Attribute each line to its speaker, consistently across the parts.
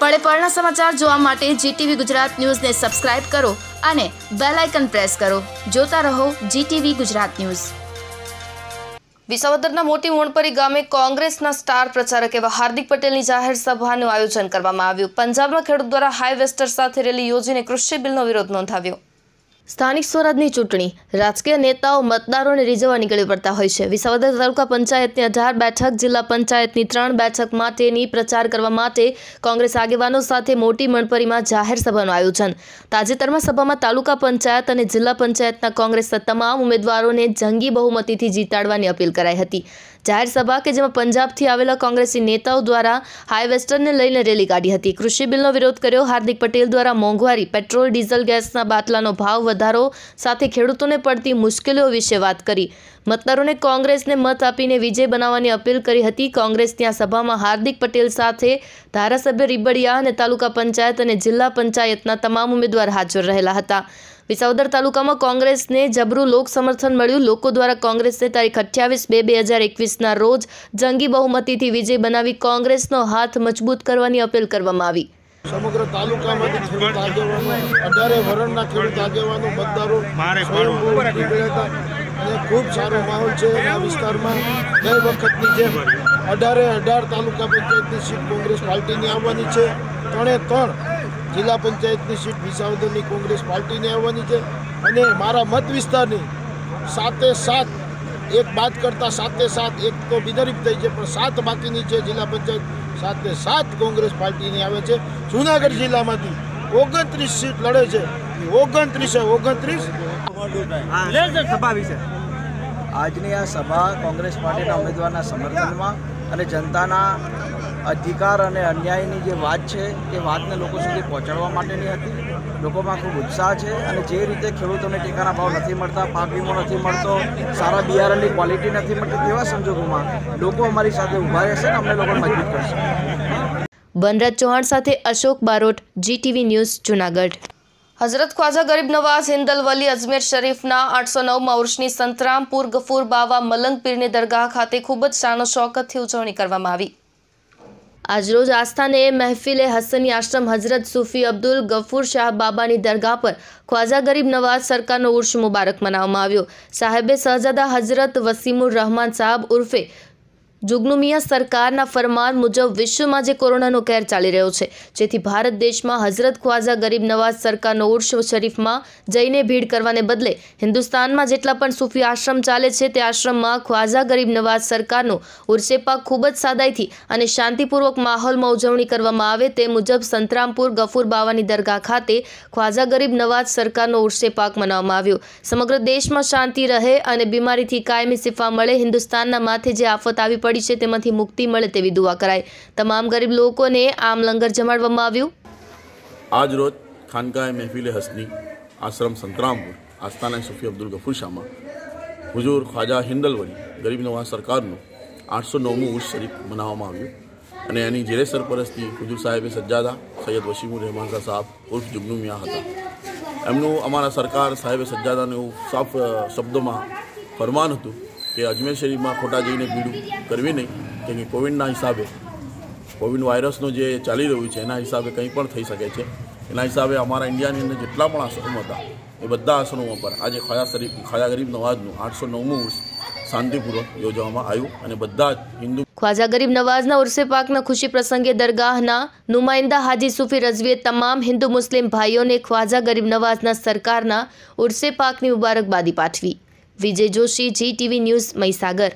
Speaker 1: પળે પળના સમાચાર જોવા માટે જીટીવી ગુજરાત ન્યૂઝને સબસ્ક્રાઇબ કરો અને બેલ આઇકન પ્રેસ કરો. જોતા રહો જીટીવી ગુજરાત ન્યૂઝ. વિસાવદરના મોટી મોણપરી ગામે કોંગ્રેસના સ્ટાર પ્રચારક એવા હાર્દિક પટેલની જાહેર સભાનું આયોજન કરવામાં આવ્યું. પંજાબમાં ખેડૂત દ્વારા હાઈવેસ્ટર સાથે રેલી યોજીને કૃષિ બિલનો વિરોધ નોંધાવ્યો. સ્થાનિક સ્વરાજની ચૂંટણી. રાજકીય નેતાઓ મતદારોને રીઝવવા નીકળી પડતા હોય છે. વિસાવદર તાલુકા પંચાયતની અઢાર બેઠક, જિલ્લા પંચાયતની ત્રણ બેઠક માટેની પ્રચાર કરવા માટે કોંગ્રેસ આગેવાનો સાથે મોટી મણપરીમાં જાહેર સભાનું આયોજન. તાજેતરમાં સભામાં તાલુકા પંચાયત અને જિલ્લા પંચાયતના કોંગ્રેસના તમામ ઉમેદવારોને જંગી બહુમતીથી જીતાડવાની અપીલ કરાઈ હતી. જાહેર સભા કે જેમાં પંજાબથી આવેલા કોંગ્રેસી નેતાઓ દ્વારા હાઈવેસ્ટરને લઈને રેલી કાઢી હતી. કૃષિ બિલનો વિરોધ કર્યો. હાર્દિક પટેલ દ્વારા મોંઘવારી, પેટ્રોલ, ડીઝલ, ગેસના બાટલાનો ભાવ વધારો સાથે ખેડૂતોને પડતી મુશ્કેલીઓ વિશે વાત કરી. મતદારોને કોંગ્રેસને મત આપીને વિજય બનાવવાની અપીલ કરી હતી. કોંગ્રેસ ત્યાં સભામાં હાર્દિક પટેલ સાથે ધારાસભ્ય રીબડિયા અને તાલુકા પંચાયત અને જિલ્લા પંચાયતના તમામ ઉમેદવાર હાજર રહેલા હતા. વિસાવદર તાલુકામાં કોંગ્રેસને જબરું લોક સમર્થન મળ્યું. લોકો દ્વારા કોંગ્રેસને તારીખ અઠ્યાવીસ બે બે હજાર એકવીસના રોજ જંગી બહુમતીથી વિજય બનાવી કોંગ્રેસનો હાથ મજબૂત કરવાની અપીલ કરવામાં આવી.
Speaker 2: સમગ્ર તાલુકામાંથી ખેડૂત આગેવાનો અઢારે વરણના ખેડૂત આગેવાનો મતદારો અને ખૂબ સારો માહોલ છે આ વિસ્તારમાં દર વખતની જેમ અઢારે અઢાર તાલુકા પંચાયતની સીટ કોંગ્રેસ પાર્ટીની આવવાની છે. ત્રણે ત્રણ જિલ્લા પંચાયતની સીટ વિસાવદરની કોંગ્રેસ પાર્ટીને આવવાની છે અને મારા મત વિસ્તારની સાતે સાત એક બાદ કરતાં સાતે સાત એક તો બિનરીફ થઈ છે પણ સાત બાકીની છે જિલ્લા પંચાયત સાતે સાત કોંગ્રેસ પાર્ટીની આવે છે. જુનાગઢ જિલ્લામાંથી ઓગણત્રીસ સીટ લડે છે. ઓગણત્રીસે ઓગણત્રીસ.
Speaker 3: સભા વિશે. આજની આ સભા કોંગ્રેસ પાર્ટીના ઉમેદવારના સમર્થનમાં અને જનતાના અધિકાર અને અન્યાયની જે વાત છે એ વાતને લોકો સુધી પહોંચાડવા માટેની હતી. લોકોમાં ખૂબ ઉત્સાહ છે અને જે રીતે ખેડૂતોને ટેકાના ભાવ નથી મળતા પાક વીમો નથી મળતો સારા બિયારણની ક્વોલિટી નથી મળતી તેવા સંજોગોમાં લોકો અમારી સાથે ઊભા રહેશે અને અમને લોકો મજબૂત કરશે.
Speaker 1: વનરાજ ચૌહાણ સાથે અશોક બારોટ જીટીવી ન્યૂઝ જુનાગઢ. હઝરત ખ્વાજા ગરીબ નવાઝ હિન્દલ વલી અજમેર શરીફના આઠસો નવમાં વર્ષની સંતરામપુર ગફૂર બાવા મલંગ પીરની દરગાહ ખાતે ખૂબ જ શાનો શોકતથી ઉજવણી કરવામાં આવી. આજરોજ આસ્થાને મહેફિલે હસની આશ્રમ હઝરત સૂફી અબ્દુલ ગફૂર શાહ બાબાની દરગાહ પર ખ્વાજા ગરીબ નવાઝ સરકારનો ઉર્ષ મુબારક મનાવવામાં આવ્યો. સાહેબે શહજાદા હઝરત વસીમુર રહમાન સાહબ ઉર્ફે જુગનુમિયા સરકારના ફરમાન મુજબ વિશ્વમાં જે કોરોનાનો કેર ચાલી રહ્યો છે. જેથી ભારત દેશમાં હઝરત ખ્વાજા ગરીબ નવાઝ સરકારનો ઉર્ષ શરીફમાં જઈને ભીડ કરવાને બદલે હિન્દુસ્તાનમાં જેટલા પણ સૂફી આશ્રમ ચાલે છે તે આશ્રમમાં ખ્વાજા ગરીબ નવાઝ સરકારનો ઉર્સે પાક ખૂબ જ સાદાઈથી અને શાંતિપૂર્વક માહોલમાં ઉજવણી કરવામાં આવે તે મુજબ સંતરામપુર ગફૂર બાવાની દરગાહ ખાતે ખ્વાજા ગરીબ નવાઝ સરકારનો ઉર્સે પાક મનાવવામાં આવ્યો. સમગ્ર દેશમાં શાંતિ રહે અને બીમારીથી કાયમી સિફા મળે હિન્દુસ્તાનના માથે જે આફત આવી પડી છે તેમાંથી મુક્તિ મળે તેવી દુઆ કરાય. તમામ ગરીબ લોકોને આમ લંગર જમાડવામાં આવ્યું?
Speaker 4: આજ રોજ ખાનકાહ મહેફિલ હસની આશ્રમ સંતરામપુર, આસ્થાના સુફી અબ્દુલ ગફુર શામા હુજુર ખ્વાજા હિન્દલવડી ગરીબ નવાઝ સરકારનું આઠસો નવમું ઉર્ષ શરીફ મનાવવામાં આવ્યું અને એની જેરે સરપરસ્તી હુજુર સાહેબે સજ્જાદા સૈયદ વસીમુર રહેમાન સાહેબ ઉર્ફ જુગનુ મિયા હતા. એમનું અમારા સરકાર સાહેબે સજ્જાદાને સાફ શબ્દોમાં ફરમાન હતું કે અજમેર શરીફમાં ખોટા જઈને ભીડ કરવી નહીં, કેમ કે કોવિડના હિસાબે, કોવિડ વાયરસનું જે ચાલી રહ્યું છે, એના હિસાબે કંઈ પણ થઈ શકે છે. એના હિસાબે અમારા ઇન્ડિયાની અંદર જેટલા પણ આશ્રમો હતા, એ બધા આશ્રમો પર આજે ખયા શરીફ, ખયા ગરીબ નવાઝનું આઠસો નવમું ઉર્ષ શાંતિપૂર્વક યોજવામાં આવ્યું અને બધા જ હિન્દુ
Speaker 1: ખ્વાજા ગરીબ નવાઝના ઉર્સે પાકના ખુશી પ્રસંગે દરગાહના નુમાઇંદા હાજી સુફી રઝવીએ તમામ હિન્દુ મુસ્લિમ ભાઈઓને ખ્વાજા ગરીબ નવાઝના સરકારના ઉર્સે પાકની મુબારકબાદી પાઠવી. Vijay Joshi G TV news Mahisagar.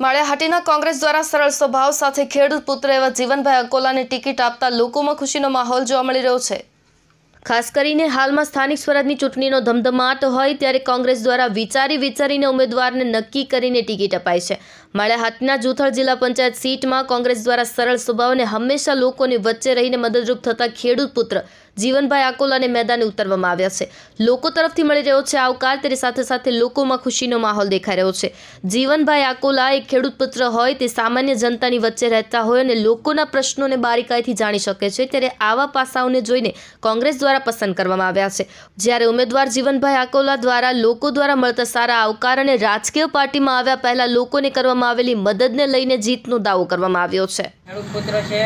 Speaker 1: Malia Hatina Congress દ્વારા સરળ સ્વભાવ સાથે ખેડૂત પુત્ર એવા જીવનભાઈ અકોલાને ટિકિટ આપતા લોકોમાં ખુશીનો માહોલ જોવા મળી રહ્યો છે. ખાસ કરીને હાલમાં સ્થાનિક સ્વરાજની ચૂંટણીનો ધમધમાટ હોય ત્યારે કોંગ્રેસ દ્વારા વિચારી વિચારીને ઉમેદવારને નક્કી કરીને ટિકિટ અપાય છે. માળિયાહાટના જૂથળ જિલ્લા પંચાયત સીટમાં કોંગ્રેસ દ્વારા સરળ સ્વભાવને હંમેશા લોકોની વચ્ચે રહીને મદદરૂપ થતા ખેડૂત પુત્ર જીવનભાઈ આકોલાને મેદાને ઉતરવામાં આવ્યા છે. લોકો તરફથી મળી રહ્યો છે આવકાર. તેની સાથે સાથે લોકોમાં ખુશીનો માહોલ દેખાઈ રહ્યો છે. જીવનભાઈ આકોલા એક ખેડૂત પુત્ર હોય તે સામાન્ય જનતાની વચ્ચે રહેતા હોય અને લોકોના પ્રશ્નોને બારીકાઈથી જાણી શકે છે, ત્યારે આવા પાસાઓને જોઈને કોંગ્રેસ દ્વારા પસંદ કરવામાં આવ્યા છે. જ્યારે ઉમેદવાર જીવનભાઈ આકોલા દ્વારા લોકો દ્વારા મળતા સારા આવકાર અને રાજકીય પાર્ટીમાં આવ્યા પહેલા લોકોને કરવામાં આવેલી મદદને લઈને જીતનો દાવો કરવામાં આવ્યો છે.
Speaker 5: ખેડૂત પુત્ર છે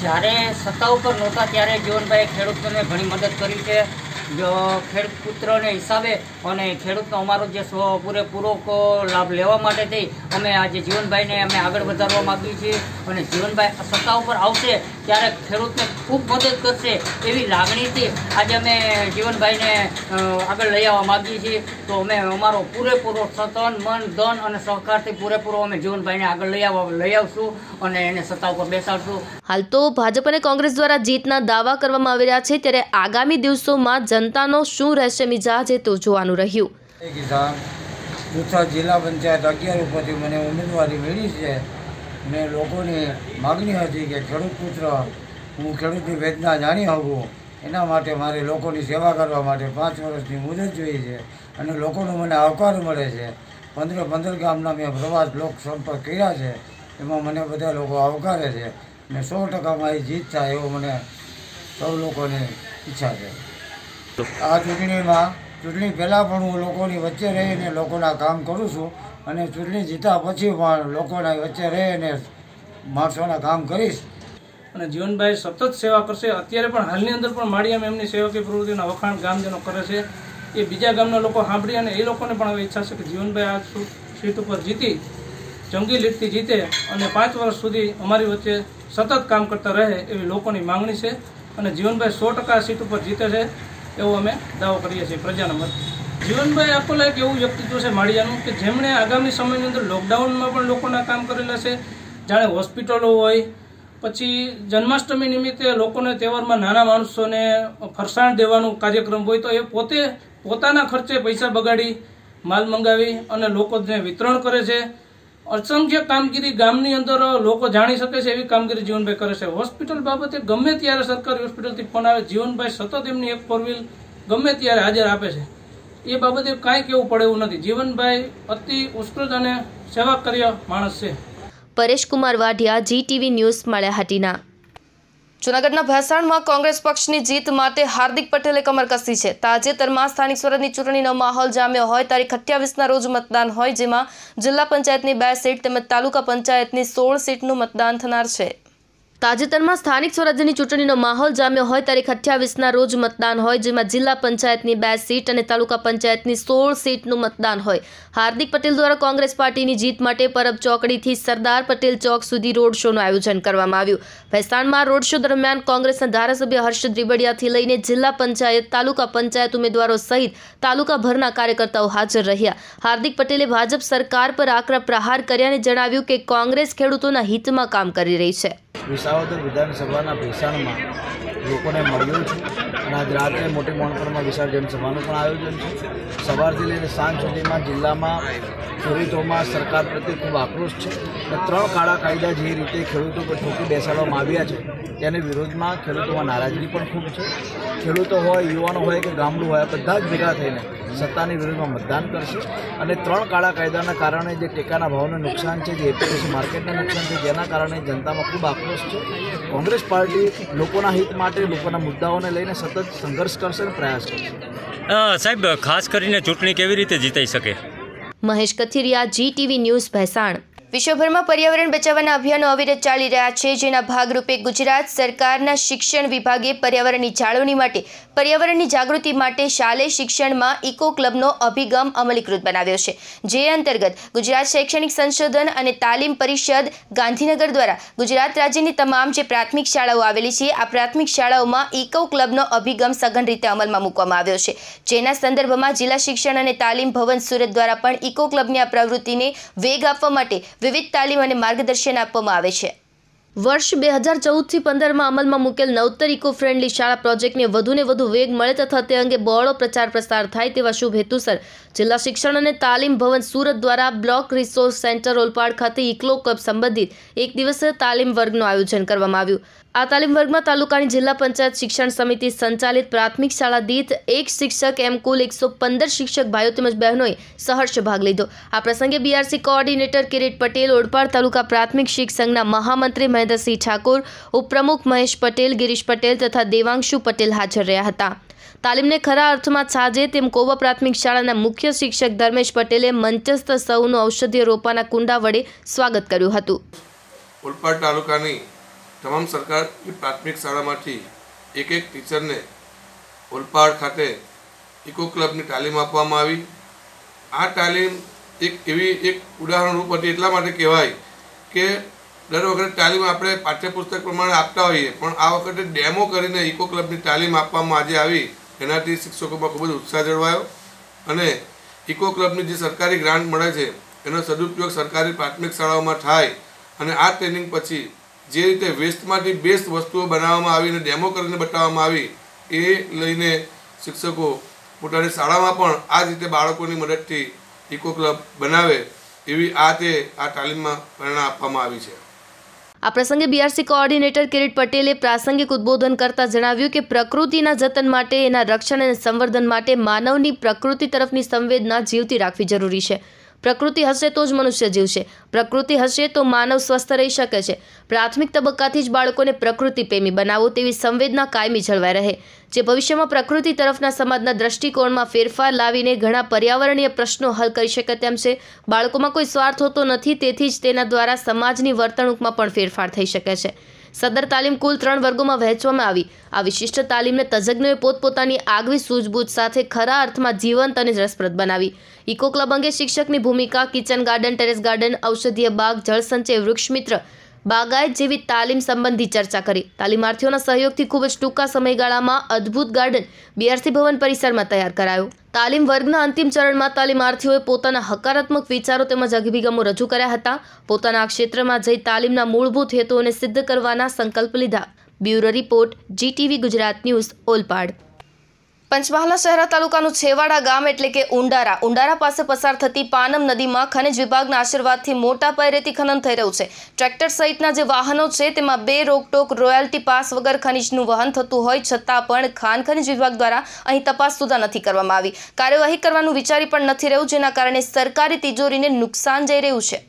Speaker 5: જ્યારે સત્તા ઉપર નહોતા ત્યારે જીવનભાઈ ખેડૂતોને ઘણી મદદ કરી છે. ખેડૂત પુત્રને હિસાબે અને ખેડૂતનો અમારો જે સ્વ પૂરેપૂરો લાભ લેવા માટે થઈ અમે આજે જીવનભાઈને અમે આગળ વધારવા માગીએ છીએ અને જીવનભાઈ સત્તા ઉપર આવશે ત્યારે ખેડૂતને ખૂબ મદદ કરશે એવી લાગણીથી આજે અમે જીવનભાઈને આગળ લઈ આવવા માગીએ છીએ. તો અમે અમારો પૂરેપૂરો સતન, મન, ધન અને સહકારથી પૂરેપૂરો અમે જીવનભાઈને આગળ લઈ આવવા લઈ આવશું અને એને સત્તા ઉપર બેસાડશું.
Speaker 1: હાલ તો ભાજપ અને કોંગ્રેસ દ્વારા જીતના દાવા કરવામાં આવી રહ્યા છે. ત્યારે આગામી દિવસોમાં જનતાનો શું રહેશે મિજાજ એ તો જોવાનું રહ્યું.
Speaker 6: જય જિલ્લા પંચાયત અગિયાર ઉપરથી મને ઉમેદવારી મળી છે. ને લોકોની માગણી હતી કે ખેડૂત પુત્ર, હું ખેડૂતની વેદના જાણી શકું. એના માટે મારે લોકોની સેવા કરવા માટે પાંચ વર્ષની મુદત જોઈએ છે અને લોકોનો મને આવકાર મળે છે. પંદર પંદર ગામના મેં પ્રવાસ લોક સંપર્ક કર્યા છે. એમાં મને બધા લોકો આવકારે છે. ને સો ટકા મારી જીત થાય એવો મને સૌ લોકોની ઈચ્છા છે. આ ચૂંટણીમાં, ચૂંટણી પહેલાં પણ હું લોકોની વચ્ચે રહીને લોકોના કામ કરું છું અને ચૂંટણી જીતા પછી પણ લોકોના વચ્ચે રહીને માણસોના કામ કરીશ.
Speaker 7: અને જીવનભાઈ સતત સેવા કરશે. અત્યારે પણ હાલની અંદર પણ માળિયામાં એમની સેવકીય પ્રવૃત્તિના વખાણ ગામજનો કરે છે. એ બીજા ગામના લોકો સાંભળી અને એ લોકોને પણ હવે ઈચ્છા છે કે જીવનભાઈ આ સીટ ઉપર જીતી, જંગી લીટથી જીતે અને પાંચ વર્ષ સુધી અમારી વચ્ચે સતત કામ કરતા રહે એવી લોકોની માંગણી છે. અને જીવનભાઈ સો ટકા સીટ ઉપર જીતે છે. એવો અમે દાવો કરીએ છીએ પ્રજાના મત. જીવનભાઈ અકોલા એક એવું વ્યક્તિત્વ છે માળિયાનું કે જેમણે આગામી સમયની અંદર લોકડાઉનમાં પણ લોકોના કામ કરેલા છે જાણે હોસ્પિટલો હોય, પછી જન્માષ્ટમી નિમિત્તે લોકોને તહેવારમાં નાના માણસોને ફરસાણ દેવાનું કાર્યક્રમ હોય તો એ પોતે પોતાના ખર્ચે પૈસા બગાડી માલ મંગાવી અને લોકોને વિતરણ કરે છે. અસંખ્ય કામગીરી ગામની અંદર લોકો જાણી શકે છે એવી કામગીરી જીવનભાઈ કરે છે હોસ્પિટલ બાબતે ગમે ત્યારે સરકારી હોસ્પિટલથી ફોન આવે, જીવનભાઈ સતત એમની એક ફોર ગમે ત્યારે હાજર આપે છે। એ બાબતે કાંઈ કેવું પડે એવું નથી। જીવનભાઈ અતિ ઉત્કૃત અને સેવા સેવાકર્ય માણસ છે।
Speaker 1: Paresh Kumar Vadhiya G TV news Malia Hatina. જૂનાગઢના ભેસાણમાં કોંગ્રેસ પક્ષની જીત માટે હાર્દિક પટેલે કમર કસી છે. તાજેતરમાં સ્થાનિક સ્વરાજની ચૂંટણીનો માહોલ જામ્યો હોય તારીખ અઠ્યાવીસના રોજ મતદાન હોય, જેમાં જિલ્લા પંચાયતની બે સીટ તેમજ તાલુકા પંચાયતની સોળ સીટનું મતદાન થનાર છે. તાજેતરમાં સ્થાનિક સ્વરાજ્યની ચૂંટણીનો માહોલ જામ્યો હોય તારીખ અઠ્યાવીસના રોજ મતદાન હોય, જેમાં જિલ્લા પંચાયતની બે સીટ અને તાલુકા પંચાયતની સોળ સીટનું મતદાન હોય. હાર્દિક પટેલ દ્વારા કોંગ્રેસ પાર્ટીની જીત માટે પરબ ચોકડીથી સરદાર પટેલ ચોક સુધી રોડ શોનું આયોજન કરવામાં આવ્યું. ભેસાણમાં રોડ શો દરમિયાન કોંગ્રેસના ધારાસભ્ય હર્ષદ દ્રિબડિયાથી લઈને જિલ્લા પંચાયત, તાલુકા પંચાયત ઉમેદવારો સહિત તાલુકાભરના કાર્યકર્તાઓ હાજર રહ્યા. હાર્દિક પટેલે ભાજપ સરકાર પર આકરા પ્રહાર કર્યા અને જણાવ્યું કે કોંગ્રેસ ખેડૂતોના હિતમાં કામ કરી રહી છે.
Speaker 3: વિસાવદર વિધાનસભાના ભેસાણમાં લોકોને મળ્યું છે. અને આજ રાત્રે મોટી મોણપરમાં વિશાળ જનસભાનું પણ આયોજન છે. સવારથી લઈને સાંજ સુધીમાં જિલ્લામાં ખેડૂતોમાં સરકાર પ્રત્યે ખૂબ આક્રોશ છે. અને ત્રણ કાળા કાયદા જે રીતે ખેડૂતો પર ઠોકી બેસાડવામાં આવ્યા છે, તેને વિરોધમાં ખેડૂતોમાં નારાજગી પણ ખૂબ છે. ખેડૂતો હોય, યુવાનો હોય કે ગામડું હોય બધા જ ભેગા થઈને સત્તાની વિરુદ્ધમાં મતદાન કરશે. અને ત્રણ કાળા કાયદાના કારણે જે ટેકાના ભાવને નુકસાન છે, જે એપીએસસી માર્કેટને નુકસાન છે, જેના કારણે જનતામાં ખૂબ આક્રોશ કોંગ્રેસ પાર્ટી લોકોના હિત માટે લોકોના મુદ્દાઓને લઈને સતત સંઘર્ષ કરશે અને પ્રયાસ કરશે.
Speaker 8: સાહેબ ખાસ કરીને ચૂંટણી કેવી રીતે જીતાઈ શકે?
Speaker 1: Mahesh Kathiriya G TV news Bhesan. વિશ્વભરમાં પર્યાવરણ બચાવવાના અભિયાનો અવિરત ચાલી રહ્યા છે, જેના ભાગરૂપે ગુજરાત સરકારના શિક્ષણ વિભાગે પર્યાવરણની જાળવણી માટે, પર્યાવરણની જાગૃતિ માટે શાલેય શિક્ષણમાં ઇકો ક્લબનો અભિગમ અમલીકૃત બનાવ્યો છે. જે અંતર્ગત ગુજરાત શૈક્ષણિક સંશોધન અને તાલીમ પરિષદ ગાંધીનગર દ્વારા ગુજરાત રાજ્યની તમામ જે પ્રાથમિક શાળાઓ આવેલી છે, આ પ્રાથમિક શાળાઓમાં ઇકો ક્લબનો અભિગમ સઘન રીતે અમલમાં મૂકવામાં આવ્યો છે. જેના સંદર્ભમાં જિલ્લા શિક્ષણ અને તાલીમ ભવન સુરત દ્વારા પણ ઇકો ક્લબની આ પ્રવૃત્તિને વેગ આપવા માટે વિવિધ તાલીમ અને માર્ગદર્શન આપવામાં આવે છે. વર્ષ બે હજાર ચૌદથી પંદરમાં અમલમાં મૂકેલ નવતર ઇકો ફ્રેન્ડલી શાળા પ્રોજેક્ટને વધુને વધુ વેગ મળે તથા તે અંગે બહોળો પ્રચાર પ્રસાર થાય તેવા શુભ હેતુસર. જિલ્લા શિક્ષણ અને તાલીમ ભવન સુરત દ્વારા બ્લોક રિસોર્સ સેન્ટર ઓલપાડ ખાતે ઇકલો ક્લબ સંબંધિત એક દિવસીય તાલીમ વર્ગનું આયોજન કરવામાં આવ્યું. આ તાલીમ વર્ગમાં તાલુકાની જિલ્લા પંચાયત શિક્ષણ સમિતિ સંચાલિત પ્રાથમિક શાળા દીઠ એક શિક્ષક, એમ કુલ એકસો પંદર શિક્ષક ભાઈઓ તેમજ બહેનોએ સહર્ષ ભાગ લીધો. આ પ્રસંગે બીઆરસી કોઓર્ડિનેટર કિરીટ પટેલ, ઓડપાડ તાલુકા પ્રાથમિક શિક્ષકના મહામંત્રી મહેન્દ્રસિંહ ઠાકોર, ઉપપ્રમુખ મહેશ પટેલ, ગિરીશ પટેલ તથા દેવાંશુ પટેલ હાજર રહ્યા હતા. તાલીમને ખરા અર્થમાં સાજે તેમ કોબા પ્રાથમિક શાળાના મુખ્ય શિક્ષક ધર્મેશ પટેલે મંચસ્થ સૌનું ઔષધીય રોપાના કુંડા વડે સ્વાગત કર્યું હતું.
Speaker 9: ઉલપાડ તાલુકાની તમામ સરકારી પ્રાથમિક શાળામાંથી એક એક ટીચરને ઓલપાડ ખાતે ઇકો ક્લબની તાલીમ આપવામાં આવી. આ તાલીમ એક એવી એક ઉદાહરણરૂપ હતી એટલા માટે કહેવાય કે દર વખતે તાલીમ આપણે પાઠ્યપુસ્તક પ્રમાણે આપતા હોઈએ, પણ આ વખતે ડેમો કરીને ઇકો ક્લબની તાલીમ આપવામાં આજે આવી. એનાથી શિક્ષકોમાં ખૂબ જ ઉત્સાહ જળવાયો અને ઇકો ક્લબની જે સરકારી ગ્રાન્ટ મળે છે, એનો સદુપયોગ સરકારી પ્રાથમિક શાળાઓમાં થાય અને આ ટ્રેનિંગ પછી જે રીતે વેસ્ટમાંથી બેસ્ટ વસ્તુઓ બનાવવામાં આવી અને ડેમો કરીને બતાવવામાં આવી, એ લઈને શિક્ષકો પોતાની શાળામાં પણ આ જ રીતે બાળકોની મદદથી ઇકો ક્લબ બનાવે એવી આ તે આ તાલીમમાં પ્રેરણા આપવામાં આવી છે.
Speaker 1: આ પ્રસંગે બીઆરસી કોઓર્ડિનેટર કિરીટ પટેલે પ્રાસંગિક ઉદ્બોધન કરતા જણાવ્યું કે પ્રકૃતિના જતન માટે, એના રક્ષણ અને સંવર્ધન માટે માનવની પ્રકૃતિ તરફની સંવેદના જીવતી રાખવી જરૂરી છે. પ્રકૃતિ હશે તો જ મનુષ્ય જીવશે. પ્રકૃતિ હશે તો માનવ સ્વસ્થ રહી શકે છે. પ્રાથમિક તબક્કાથી જ બાળકોને પ્રકૃતિ પ્રેમી બનાવો તેવી સંવેદના કાયમી જળવાઈ રહે. જે ભવિષ્યમાં પ્રકૃતિ તરફના સમાજના દ્રષ્ટિકોણમાં ફેરફાર લાવીને ઘણા પર્યાવરણીય પ્રશ્નો હલ કરી શકે તેમ છે. બાળકોમાં કોઈ સ્વાર્થ હોતો નથી, તેથી જ તેના દ્વારા સમાજની વર્તણૂકમાં પણ ફેરફાર થઈ શકે છે. સદર તાલીમ કુલ ત્રણ વર્ગોમાં વહેંચવામાં આવી. આ વિશિષ્ટ તાલીમને તજજ્ઞોએ પોતપોતાની આગવી સૂઝબૂછ સાથે ખરા અર્થમાં જીવંત અને રસપ્રદ બનાવી. ઇકો ક્લબ અંગે શિક્ષકની ભૂમિકા, કિચન ગાર્ડન, ટેરેસ ગાર્ડન, ઔષધીય બાગ, જળસંચય, વૃક્ષમિત્ર બાગાયત જેવી તાલીમ સંબંધી ચર્ચા કરી. તાલીમાર્થીઓના સહયોગથી ખૂબ જ ટૂંકા સમયગાળામાં અદ્ભુત ગાર્ડન બીઆરસી ભવન પરિસરમાં તૈયાર કરાયો. તાલીમ વર્ગના અંતિમ ચરણમાં તાલીમાર્થીઓએ પોતાના હકારાત્મક વિચારો તેમજ અભિગમો રજૂ કર્યા હતા. પોતાના ક્ષેત્રમાં જઈ તાલીમના મૂળભૂત હેતુઓને સિદ્ધ કરવાના સંકલ્પ લીધા. Bureau report GTV Gujarat news, Olpad. પંચમહાલના શહેરા તાલુકાનું છેવાડા ગામ એટલે કે ઉંડારા. ઉંડારા પાસે પસાર થતી પાનમ નદીમાં ખનિજ વિભાગના આશીર્વાદથી મોટા પાયરેથી ખનન થઈ રહ્યું છે. ટ્રેક્ટર સહિતના જે વાહનો છે, તેમાં બે રોકટોક રોયલ્ટી પાસ વગર ખનિજનું વહન થતું હોય, છતાં પણ ખાન ખનિજ વિભાગ દ્વારા અહીં તપાસ સુધા નથી કરવામાં આવી. કાર્યવાહી કરવાનું વિચારી પણ નથી રહ્યું, જેના કારણે સરકારી તિજોરીને નુકસાન જઈ રહ્યું છે.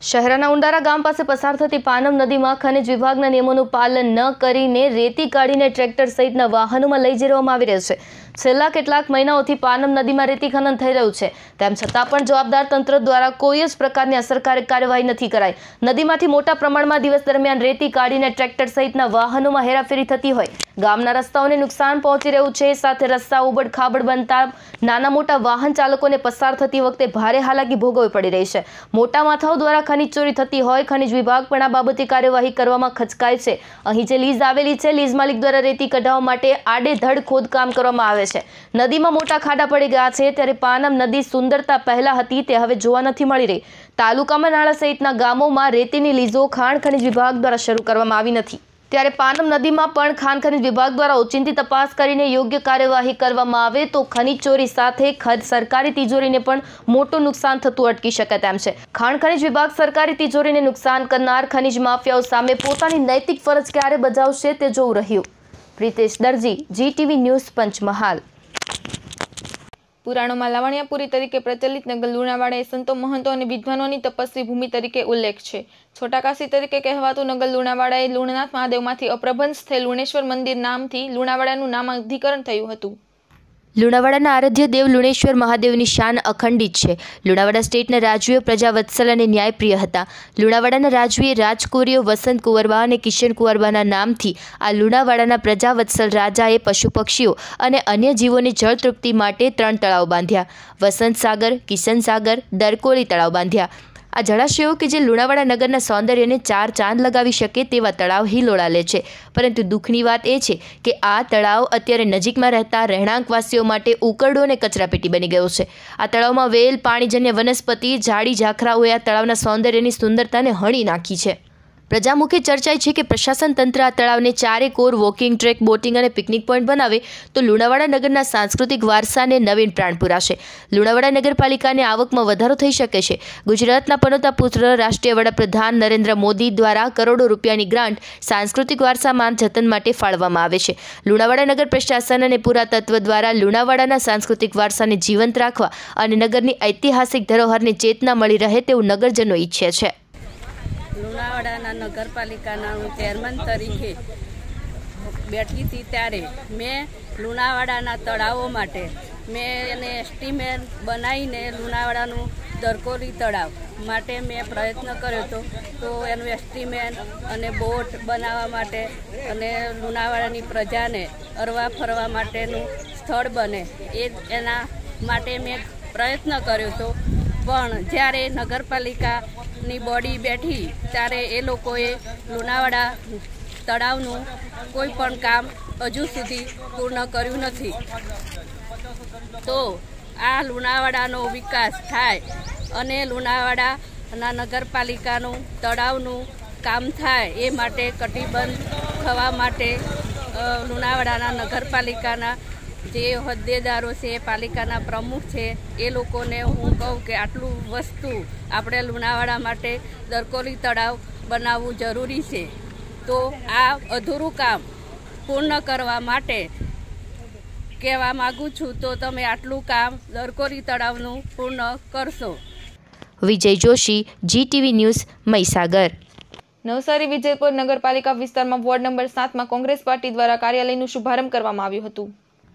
Speaker 1: શહેરના ઉંડારા ગામ પાસે પસાર થતી પાનમ નદીમાં ખનિજ વિભાગના નિયમોનું પાલન ન કરીને રેતી કાઢીને ટ્રેક્ટર સહિતના વાહનોમાં લઈ જવામાં આવી રહ્યું છે. છેલ્લા કેટલાક મહિનાઓથી પાનમ નદીમાં રેતી ખનન થઈ રહ્યું છે. તેમ છતાં પણ જવાબદાર તંત્ર દ્વારા કોઈ જ પ્રકારની અસરકારક કાર્યવાહી નથી કરાઈ. નદીમાંથી મોટા પ્રમાણમાં દિવસ દરમિયાન રેતી કાઢીને ટ્રેક્ટર સહિતના વાહનોમાં હેરાફેરી થતી હોય. ગામના રસ્તાઓને નુકસાન પહોંચી રહ્યું છે. સાથે રસ્તા ઉબડ ખાબડ બનતા નાના મોટા વાહન ચાલકોને પસાર થતી વખતે ભારે હાલાકી ભોગવવી પડી રહી છે. મોટા માથાઓ દ્વારા ખનિજ ચોરી થતી હોય. ખનિજ વિભાગ પણ આ બાબતે કાર્યવાહી કરવામાં ખચકાય છે. અહીં જે લીઝ આવેલી છે, લીઝ માલિક દ્વારા રેતી કઢાવવા માટે આડેધડ ખોદકામ કરવામાં આવે છે. નદીમાં મોટા ખાડા પડી ગયા છે. ત્યારે પાનમ નદી સુંદરતા પહેલા હતી, તે હવે જોવા નથી મળી રહી. તાલુકામાં નાળા સહિતના ગામોમાં રેતીની લીઝો ખાણ ખનિજ વિભાગ દ્વારા શરૂ કરવામાં આવી નથી. ત્યારે પાનમ નદીમાં પણ ખાણ ખનિજ વિભાગ દ્વારા ઓચિંતી તપાસ કરીને યોગ્ય કાર્યવાહી કરવામાં આવે તો ખનિજ ચોરી સાથે સરકારી તિજોરીને પણ મોટું નુકસાન થતું અટકી શકે તેમ છે. ખાણ ખનિજ વિભાગ સરકારી તિજોરીને નુકસાન કરનાર ખનિજ માફિયાઓ સામે પોતાની નૈતિક ફરજ ક્યારે બજાવશે તે જોવું રહ્યું. Pritesh Darji, GTV news Panchmahal.
Speaker 10: પુરાણોમાં લાવણ્યપુરી તરીકે પ્રચલિત નગર લુણાવાડા એ સંતો, મહંતો અને વિદ્વાનોની તપસ્વી ભૂમિ તરીકે ઉલ્લેખ છે. છોટાકાશી તરીકે કહેવાતું નગર લુણાવાડા એ લુણનાથ મહાદેવમાંથી અપ્રભંશ થયેલ લુણેશ્વર મંદિર નામથી લુણાવાડાનું નામાધિકરણ થયું હતું.
Speaker 1: લુણાવાડાના આરાધ્ય દેવ લુણેશ્વર મહાદેવની શાન અખંડિત છે. લુણાવાડા સ્ટેટના રાજવીઓ પ્રજાવત્સલ અને ન્યાયપ્રિય હતા. લુણાવાડાના રાજવીએ રાજકુરીઓ વસંત કુંવરબા અને કિશન કુંવરબાના નામથી આ લુણાવાડાના પ્રજાવત્સલ રાજાએ પશુ પક્ષીઓ અને અન્ય જીવોની જળ તૃપ્તિ માટે ત્રણ તળાવ બાંધ્યા. વસંત સાગર, કિશન સાગર, દરકોળી તળાવ બાંધ્યા. આ જળાશયો કે જે લુણાવાડા નગરના સૌંદર્યને ચાર ચાંદ લગાવી શકે તેવા તળાવ હિલોળા લે છે. પરંતુ દુઃખની વાત એ છે કે આ તળાવ અત્યારે નજીકમાં રહેતા રહેણાંકવાસીઓ માટે ઉકરડો અને કચરાપેટી બની ગયો છે. આ તળાવમાં વેલ, પાણીજન્ય વનસ્પતિ, ઝાડી, ઝાખરાઓએ આ તળાવના સૌંદર્યની સુંદરતાને હણી નાખી છે. પ્રજામુખે ચર્ચાઈ છે કે પ્રશાસન તંત્ર આ તળાવને ચારે કોર વોકિંગ ટ્રેક બોટિંગ અને પિકનિક પોઈન્ટ બનાવે તો લુણાવાડા નગરના સાંસ્કૃતિક વારસાને નવીન પ્રાણ પુરાશે. લુણાવાડા નગરપાલિકાને આવકમાં વધારો થઈ શકે છે. ગુજરાતના પનોતા પુત્ર, રાષ્ટ્રીય વડાપ્રધાન નરેન્દ્ર મોદી દ્વારા કરોડો રૂપિયાની ગ્રાન્ટ સાંસ્કૃતિક વારસા માન જતન માટે ફાળવવામાં આવે છે. લુણાવાડા નગર પ્રશાસન અને પુરાતત્વ દ્વારા લુણાવાડાના સાંસ્કૃતિક વારસાને જીવંત રાખવા અને નગરની ઐતિહાસિક ધરોહરને ચેતના મળી રહે તેવું નગરજનો ઈચ્છે છે.
Speaker 11: લુણાવાડાના નગરપાલિકાના હું ચેરમેન તરીકે બેઠી હતી ત્યારે મેં લુણાવાડાના તળાવો માટે મેં એને એસ્ટિમેટ બનાવીને લુણાવાડાનું દરકોલી તળાવ માટે મેં પ્રયત્ન કર્યો હતો. તો એનું એસ્ટિમેટ અને બોટ બનાવવા માટે અને લુણાવાડાની પ્રજાને અરવા ફરવા માટેનું સ્થળ બને એ એના માટે મેં પ્રયત્ન કર્યો હતો. પણ જ્યારે નગરપાલિકાની બોડી બેઠી ત્યારે એ લોકોએ લુણાવાડા તળાવનું કોઈ પણ કામ હજુ સુધી પૂર્ણ કર્યું નથી. તો આ લુણાવાડાનો વિકાસ થાય અને લુણાવાડાના નગરપાલિકાનું તળાવનું કામ થાય એ માટે કટિબંધ થવા માટે લુણાવાડાના નગરપાલિકાના જે હોદ્દેદારો છે પાલિકાના પ્રમુખ છે એ લોકોને હું કહું કે આટલું વસ્તુ આપણે લુણાવાડા માટે દરકોલી તળાવ બનાવવું જરૂરી છે. તો આ અધૂરું કામ પૂર્ણ કરવા માટે કહેવા માગું છું તો તમે આટલું કામ દરકોરી તળાવનું પૂર્ણ કરશો.
Speaker 1: Vijay Joshi GTV news Mahisagar.
Speaker 10: Navsari Vijaypur નગરપાલિકા વિસ્તારમાં વોર્ડ નંબર સાતમાં કોંગ્રેસ પાર્ટી દ્વારા કાર્યાલયનું શુભારંભ કરવામાં આવ્યું હતું.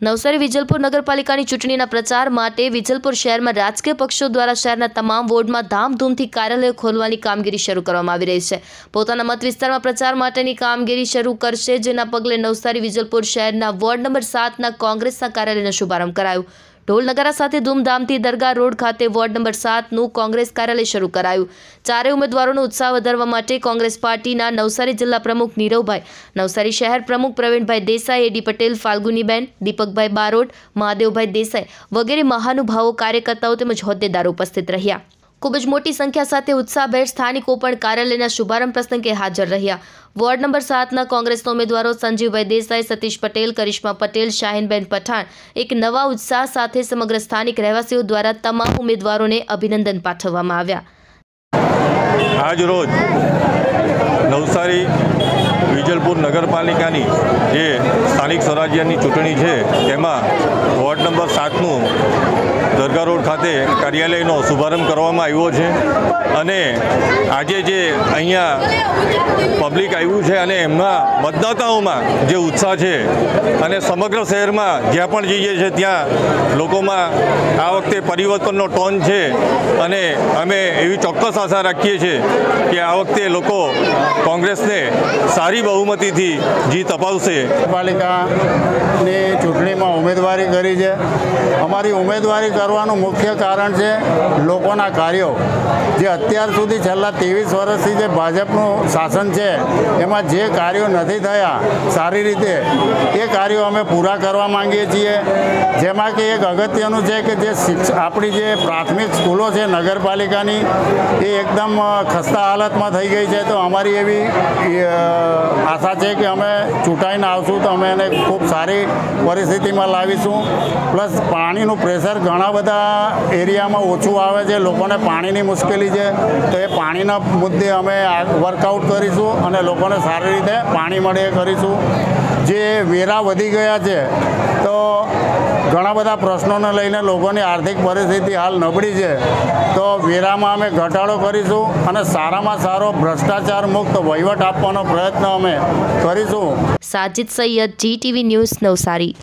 Speaker 1: નવસારી વિજલપુર નગરપાલિકાની ચૂંટણીના પ્રચાર માટે વિજલપુર શહેરમાં રાજકીય પક્ષો દ્વારા શહેરના તમામ વોર્ડમાં ધામધૂમથી કાર્યાલયો ખોલવાની કામગીરી શરૂ કરવામાં આવી રહી છે. પોતાના મત વિસ્તારમાં પ્રચાર માટેની કામગીરી શરૂ કરશે, જેના પગલે નવસારી વિજલપુર શહેરના વોર્ડ નંબર સાતના કોંગ્રેસના કાર્યાલયનો શુભારંભ કરાયો. ઢોલ નગારા સાથે ધૂમધામથી દરગાહ રોડ ખાતે વોર્ડ નંબર સાતનું કોંગ્રેસ કાર્યાલય શરૂ કરાયું. ચારે ઉમેદવારોનો ઉત્સાહ વધારવા માટે કોંગ્રેસ પાર્ટીના નવસારી જિલ્લા પ્રમુખ નીરવભાઈ, નવસારી શહેર પ્રમુખ પ્રવીણભાઈ દેસાઈ, એડી પટેલ, ફાલ્ગુનીબેન, દીપકભાઈ બારોટ, મહાદેવભાઈ દેસાઈ વગેરે મહાનુભાવો, કાર્યકર્તાઓ તેમજ હોદ્દેદારો ઉપસ્થિત રહ્યા. ખૂબ જ મોટી સંખ્યા સાથે ઉત્સાહભેર સ્થાનિકો પણ કાર્યાલયના શુભારંભ પ્રસંગે હાજર રહ્યા. વોર્ડ નંબર સાતના કોંગ્રેસના ઉમેદવારો સંજીવભાઈ દેસાઈ સતીશ પટેલ, કરિશ્મા પટેલ, શાહીનબેન પઠાણ એક નવા ઉત્સાહ સાથે સમગ્ર સ્થાનિક રહેવાસીઓ દ્વારા તમામ ઉમેદવારોને અભિનંદન પાઠવવામાં આવ્યા.
Speaker 12: આજ નવસારી વિજલપુર નગરપાલિકાની જે સ્થાનિક સ્વરાજ્યની ચૂંટણી છે, તેમાં વોર્ડ નંબર સાતનું દરગાહ રોડ ખાતે કાર્યાલયનો શુભારંભ કરવામાં આવ્યો છે. અને આજે જે અહીંયા પબ્લિક આવ્યું છે અને એમના મતદાતાઓમાં જે ઉત્સાહ છે અને સમગ્ર શહેરમાં જ્યાં પણ જઈએ છીએ ત્યાં લોકોમાં આ વખતે પરિવર્તનનો ટોન છે અને અમે એવી ચોક્કસ આશા રાખીએ છીએ કે આ વખતે લોકો કોંગ્રેસને સારી બહુમતીથી જીત અપાવશે.
Speaker 13: પાલિકાની ચૂંટણીમાં ઉમેદવારી કરી છે. અમારી ઉમેદવારી કરવાનું મુખ્ય કારણ છે લોકોના કાર્યો. જે અત્યાર સુધી છેલ્લા ત્રેવીસ વર્ષથી જે ભાજપનું શાસન છે, એમાં જે કાર્યો નથી થયા, સારી રીતે, એ કાર્યો અમે પૂરા કરવા માંગીએ છીએ. જેમાં કે એક અગત્યનું છે કે જે આપણી જે પ્રાથમિક સ્કૂલો છે નગરપાલિકાની, એ એકદમ ખસ્તા હાલતમાં થઈ ગઈ છે. તો અમારી એવી આશા છે કે અમે ચૂંટાઈને આવશું તો અમે એને ખૂબ સારી પરિસ્થિતિમાં લાવીશું. પ્લસ પાણીનું પ્રેશર ઘણા બધા એરિયામાં ઓછું આવે છે. લોકોને પાણીની મુશ્કેલી તો એ પાણીના મુદ્દે અમે વર્કઆઉટ કરીશું અને લોકોને સારી રીતે પાણી મળે એ કરીશું. જે વેરા વધી ગયા છે, તો ઘણા બધા પ્રશ્નોને લઈને લોકોની આર્થિક પરિસ્થિતિ હાલ નબળી છે. તો વેરામાં અમે ઘટાડો કરીશું અને સારામાં સારો ભ્રષ્ટાચાર મુક્ત વહીવટ આપવાનો પ્રયત્ન અમે કરીશું.
Speaker 1: Sajid Sayed GTV news Navsari.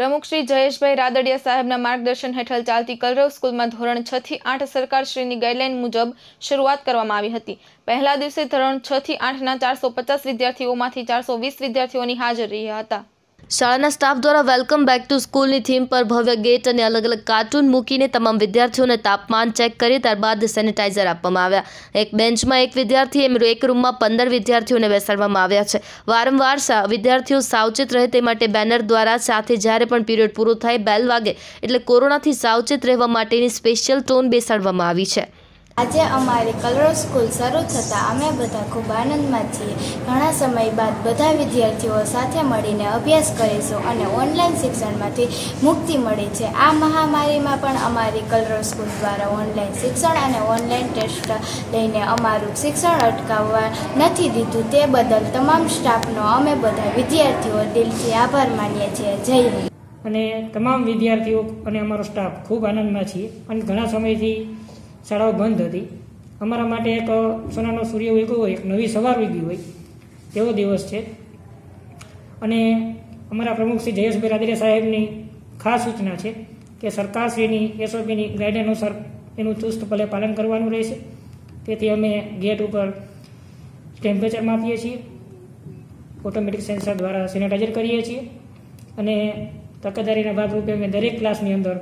Speaker 10: પ્રમુખ શ્રી જયેશભાઈ રાદડિયા સાહેબના માર્ગદર્શન હેઠળ ચાલતી કલરવ સ્કૂલમાં ધોરણ છ થી આઠ સરકારશ્રીની ગાઈડલાઈન મુજબ શરૂઆત કરવામાં આવી હતી. પહેલા દિવસે ધોરણ છ થી આઠના ચારસો પચાસ વિદ્યાર્થીઓમાંથી ચારસો વીસ વિદ્યાર્થીઓની હાજર રહ્યા હતા.
Speaker 1: શાળાના સ્ટાફ દ્વારા વેલકમ બેક ટુ સ્કૂલની થીમ પર ભવ્ય ગેટ અને અલગ અલગ કાર્ટૂન મૂકીને તમામ વિદ્યાર્થીઓને તાપમાન ચેક કરી ત્યારબાદ સેનિટાઈઝર આપવામાં આવ્યા. એક બેન્ચમાં એક વિદ્યાર્થી એમ એક રૂમમાં પંદર વિદ્યાર્થીઓને બેસાડવામાં આવ્યા છે. વારંવાર વિદ્યાર્થીઓ સાવચેત રહે તે માટે બેનર દ્વારા સાથે જ્યારે પણ પીરિયડ પૂરો થાય, બેલ વાગે એટલે કોરોનાથી સાવચેત રહેવા માટેની સ્પેશિયલ ટોન બેસાડવામાં આવી છે.
Speaker 14: આજે અમારી કલરો સ્કૂલ શરૂ થતાં અમે બધા ખૂબ આનંદમાં છીએ. ઘણા સમય બાદ બધા વિદ્યાર્થીઓ સાથે મળીને અભ્યાસ કરીશું અને ઓનલાઈન શિક્ષણમાંથી મુક્તિ મળી છે. આ મહામારીમાં પણ અમારી કલરો સ્કૂલ દ્વારા ઓનલાઈન શિક્ષણ અને ઓનલાઈન ટેસ્ટ લઈને અમારું શિક્ષણ અટકાવવા નથી દીધું. તે બદલ તમામ સ્ટાફનો અમે બધા વિદ્યાર્થીઓ દિલથી આભાર માનીએ છીએ. જય
Speaker 15: અને તમામ વિદ્યાર્થીઓ અને અમારો સ્ટાફ ખૂબ આનંદમાં છીએ. અને ઘણા સમયથી શાળાઓ બંધ હતી. અમારા માટે એક સોનાનો સૂર્ય ઉગ્યો હોય, એક નવી સવાર ઉગી હોય, તેવો દિવસ છે. અને અમારા પ્રમુખ શ્રી જયેશભાઈ રાદરે સાહેબની ખાસ સૂચના છે કે સરકારશ્રીની એસઓપીની ગાઈડ અનુસાર એનું ચુસ્તપણે પાલન કરવાનું રહેશે. તેથી અમે ગેટ ઉપર ટેમ્પરેચર માપીએ છીએ. ઓટોમેટિક સેન્સર દ્વારા સેનેટાઇઝર કરીએ છીએ. અને તકેદારીના ભાગરૂપે અમે દરેક ક્લાસની અંદર